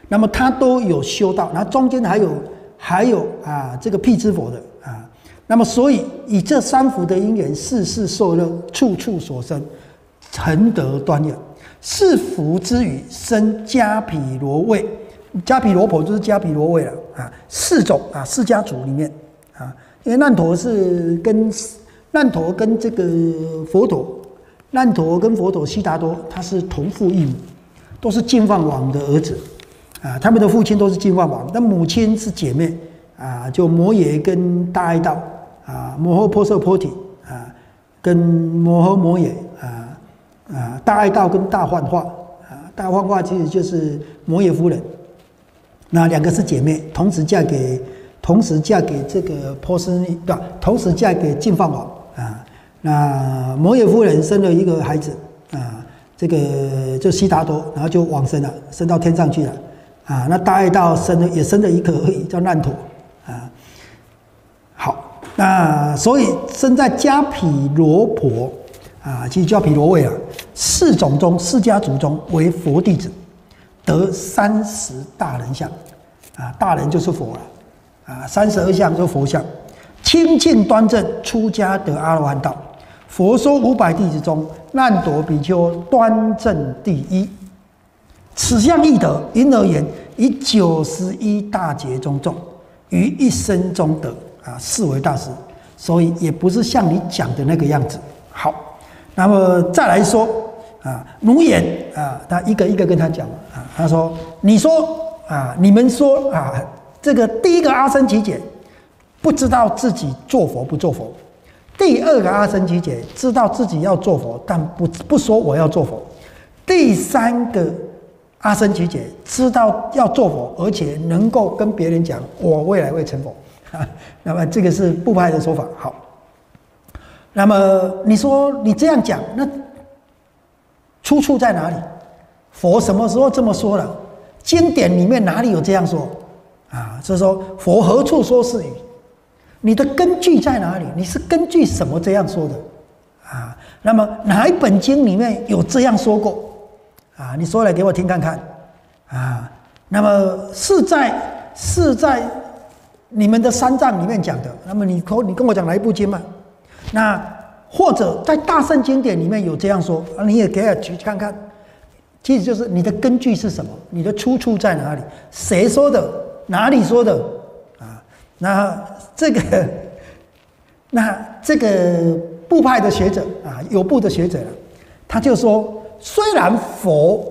那么他都有修道，然后中间还有还有啊这个辟支佛的啊，那么所以以这三福的因缘，世世受乐，处处所生，成德端严，是福之余生迦毗罗卫，迦毗罗婆就是迦毗罗卫了啊，四种啊四家族里面啊，因为难陀是跟。难陀跟这个佛陀，难陀跟佛陀悉达多，他是同父异母，都是净饭王的儿子，啊，他们的父亲都是净饭王，但母亲是姐妹，啊，就摩耶跟大爱道，啊，摩诃婆舍婆提，啊，跟摩诃摩耶，啊，啊，大爱道跟大幻化，啊，大幻化其实就是摩耶夫人，那两个是姐妹，同时嫁给，同时嫁给这个波斯尼，对吧？同时嫁给净饭王。啊，那摩耶夫人生了一个孩子啊，这个就悉达多，然后就往生了，升到天上去了。啊，那大爱道生了也生了一个而已，叫难陀。啊，好，那所以生在迦毗罗婆啊，其实迦毗罗卫啊，四种中四家族中为佛弟子，得三十大人相。啊，大人就是佛了。啊，三十二相就是佛相。清净端正，出家得阿罗汉道。佛说五百弟子中，难陀比丘端正第一。此相易得，因而言以九十一大劫中众，于一生中得啊，是为大师。所以也不是像你讲的那个样子。好，那么再来说啊，奴颜啊，他一个一个跟他讲啊，他说：“你说啊，你们说啊，这个第一个阿僧祇劫。”不知道自己做佛不做佛，第二个阿僧祇劫知道自己要做佛，但不不说我要做佛。第三个阿僧祇劫知道要做佛，而且能够跟别人讲我未来会成佛。[laughs] 那么这个是不派的说法。好，那么你说你这样讲，那出处在哪里？佛什么时候这么说了？经典里面哪里有这样说？啊，所以说佛何处说是语？你的根据在哪里？你是根据什么这样说的？啊，那么哪一本经里面有这样说过？啊，你说来给我听看看。啊，那么是在是在你们的三藏里面讲的。那么你可你跟我讲哪一部经嘛？那或者在大圣经典里面有这样说，你也给我去看看。其实就是你的根据是什么？你的出处在哪里？谁说的？哪里说的？啊，那。这个，[laughs] 那这个部派的学者啊，有部的学者，他就说，虽然佛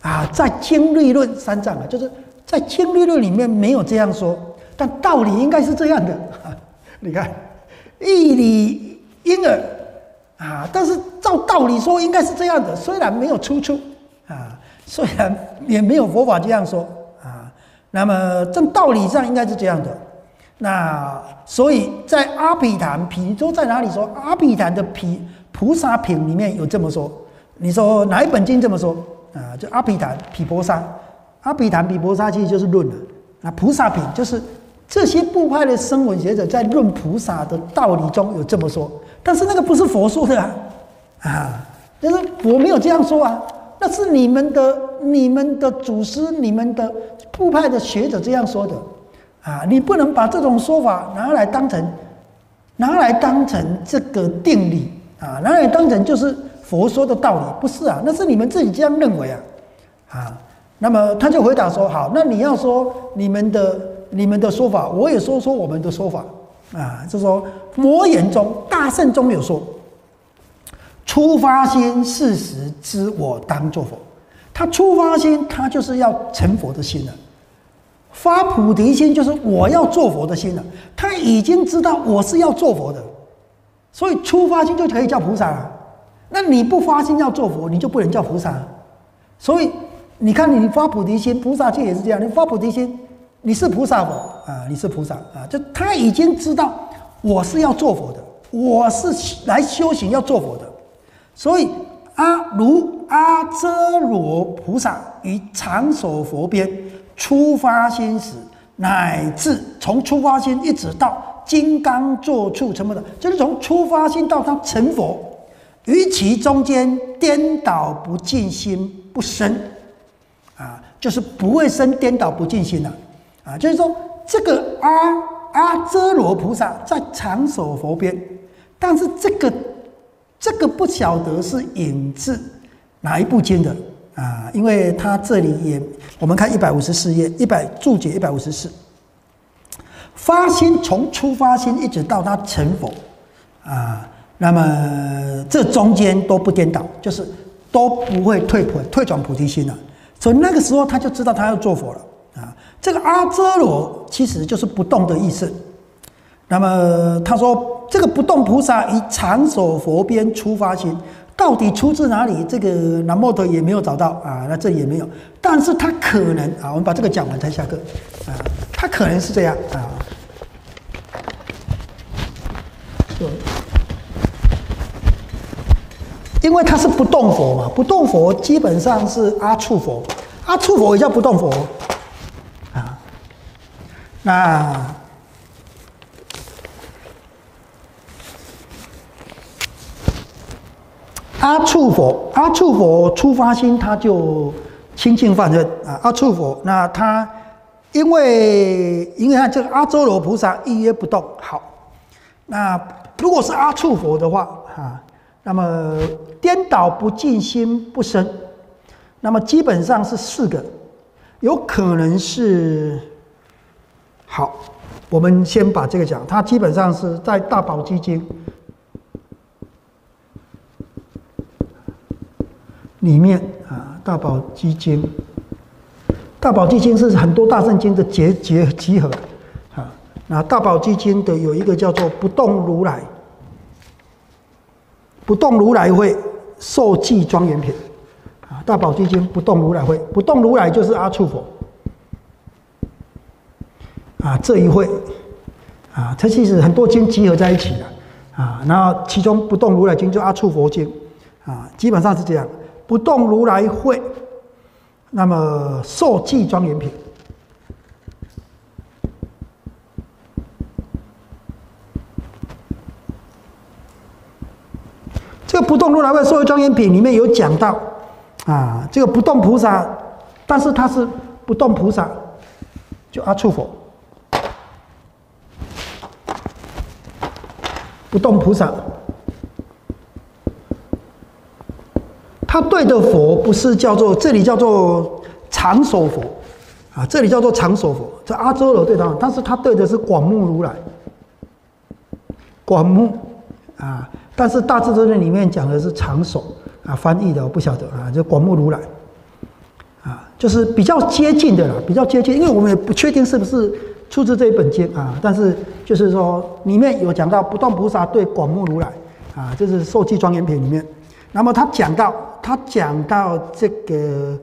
啊在经律论三藏啊，就是在经律论里面没有这样说，但道理应该是这样的。[laughs] 你看，义理因而啊，但是照道理说应该是这样的，虽然没有出处啊，虽然也没有佛法这样说啊，那么这道理上应该是这样的。那所以在阿毗昙毗都在哪里说？阿毗昙的毗菩萨品里面有这么说。你说哪一本经这么说啊？就阿毗昙毗婆沙，阿毗昙毗婆沙其实就是论了。那菩萨品就是这些部派的声闻学者在论菩萨的道理中有这么说，但是那个不是佛说的啊，啊，就是我没有这样说啊，那是你们的、你们的祖师、你们的部派的学者这样说的。啊，你不能把这种说法拿来当成，拿来当成这个定理啊，拿来当成就是佛说的道理，不是啊？那是你们自己这样认为啊，啊，那么他就回答说：好，那你要说你们的你们的说法，我也说说我们的说法啊，就说魔言中大圣中有说，出发心事实知我当作佛，他出发心，他就是要成佛的心了。发菩提心就是我要做佛的心了。他已经知道我是要做佛的，所以出发心就可以叫菩萨了。那你不发心要做佛，你就不能叫菩萨。所以你看你发菩提心，菩萨界也是这样，你发菩提心，你是菩萨佛？啊，你是菩萨啊，就他已经知道我是要做佛的，我是来修行要做佛的，所以阿如阿遮罗菩萨于长所佛边出发心时，乃至从出发心一直到金刚坐处成佛的，就是从出发心到他成佛，于其中间颠倒不尽心不生。啊，就是不会生颠倒不尽心了，啊，就是说这个阿阿遮罗菩萨在长守佛边，但是这个这个不晓得是引自哪一部经的。啊，因为他这里也我们看一百五十四页一百注解一百五十四，发心从出发心一直到他成佛啊，那么这中间都不颠倒，就是都不会退菩退转菩提心了。所以那个时候他就知道他要做佛了啊！这个阿遮罗其实就是不动的意思。那么他说这个不动菩萨以长守佛边出发心，到底出自哪里？这个南摩德也没有找到啊，那这也没有。但是他可能啊，我们把这个讲完才下课啊，他可能是这样啊。因为它是不动佛嘛，不动佛基本上是阿处佛，阿处佛也叫不动佛啊。那阿处佛，阿处佛出发心他就清净放任啊。阿处佛，那他因为因为他这个阿周罗菩萨一约不动，好，那如果是阿处佛的话啊。那么颠倒不尽心不生，那么基本上是四个，有可能是好。我们先把这个讲，它基本上是在大宝积经里面啊，大宝积经，大宝积经是很多大圣经的结结集合啊。那大宝积经的有一个叫做不动如来。不动如来会受记庄严品，啊，大宝积经不动如来会，不动如来就是阿处佛，啊，这一会，啊，它其实很多经集合在一起的，啊，然后其中不动如来经就阿处佛经，啊，基本上是这样，不动如来会，那么受记庄严品。这个不动如来会受庄严品里面有讲到，啊，这个不动菩萨，但是他是不动菩萨，就阿处佛，不动菩萨，他对的佛不是叫做这里叫做长手佛，啊，这里叫做长手佛，这阿周罗对他，但是他对的是广目如来，广目，啊。但是大智度论里面讲的是长手啊，翻译的我不晓得啊，就广目如来啊，就是比较接近的了，比较接近，因为我们也不确定是不是出自这一本经啊，但是就是说里面有讲到不动菩萨对广目如来啊，这是受记庄严品里面，那么他讲到他讲到这个，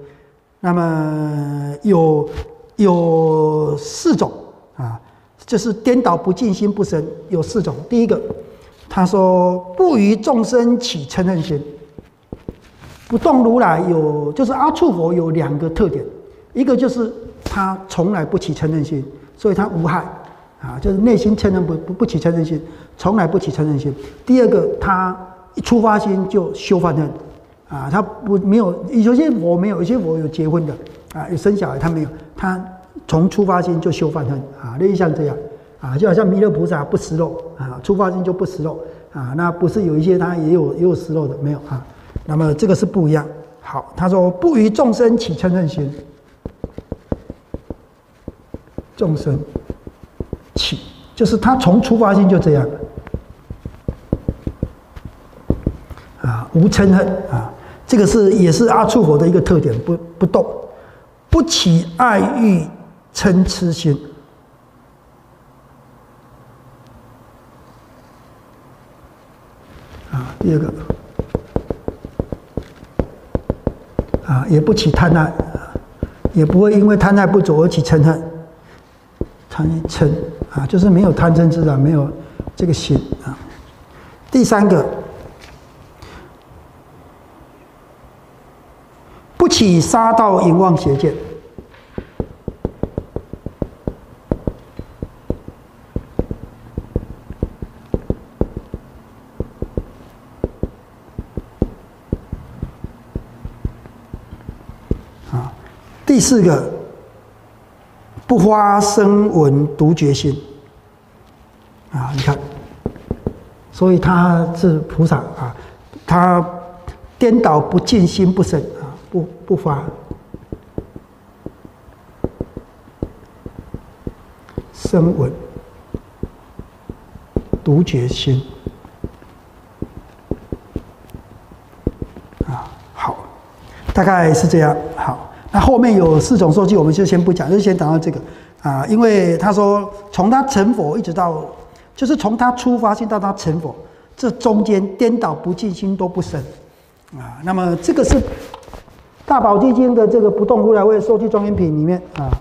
那么有有四种啊，就是颠倒不尽心不生，有四种，第一个。他说：“不于众生起嗔恨心，不动如来有，就是阿处佛有两个特点，一个就是他从来不起嗔恨心，所以他无害啊，就是内心嗔恨不不不起嗔恨心，从来不起嗔恨心。第二个，他出发心就修犯恨啊，他不没有有些佛没有，有些佛有结婚的。啊，有生小孩，他没有，他从出发心就修犯恨啊，类似像这样。”啊，就好像弥勒菩萨不食肉。啊，出发心就不食肉。啊，那不是有一些他也有也有食肉的没有啊？那么这个是不一样。好，他说不于众生起嗔恨心，众生起就是他从出发心就这样，无嗔恨啊，这个是也是阿处佛的一个特点，不不动，不起爱欲嗔痴心啊。第二个啊，也不起贪婪也不会因为贪爱不足而起嗔恨。贪嗔啊，就是没有贪嗔痴啊，没有这个心啊。第三个，起杀盗淫妄邪见。啊，第四个，不发声闻独觉心。啊，你看。所以他是菩萨啊，他颠倒不尽心不生，不发声闻独觉心啊，好，大概是这样。好，那后面有四种受记，我们就先不讲，就先讲到这个啊，因为他说从他成佛一直到。就是从他出发性到他成佛，这中间颠倒不尽心都不生，啊，那么这个是大宝基金的这个不动如来位受记庄严品里面啊，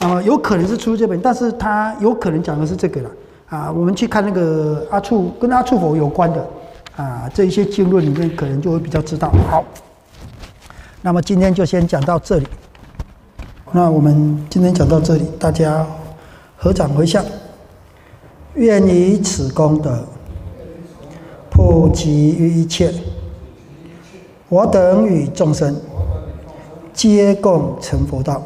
那么有可能是出这本，但是他有可能讲的是这个了，啊，我们去看那个阿处跟阿处佛有关的啊，这一些经论里面可能就会比较知道。好，那么今天就先讲到这里，那我们今天讲到这里，大家合掌回向。愿以此功德，普及于一切，我等与众生，皆共成佛道。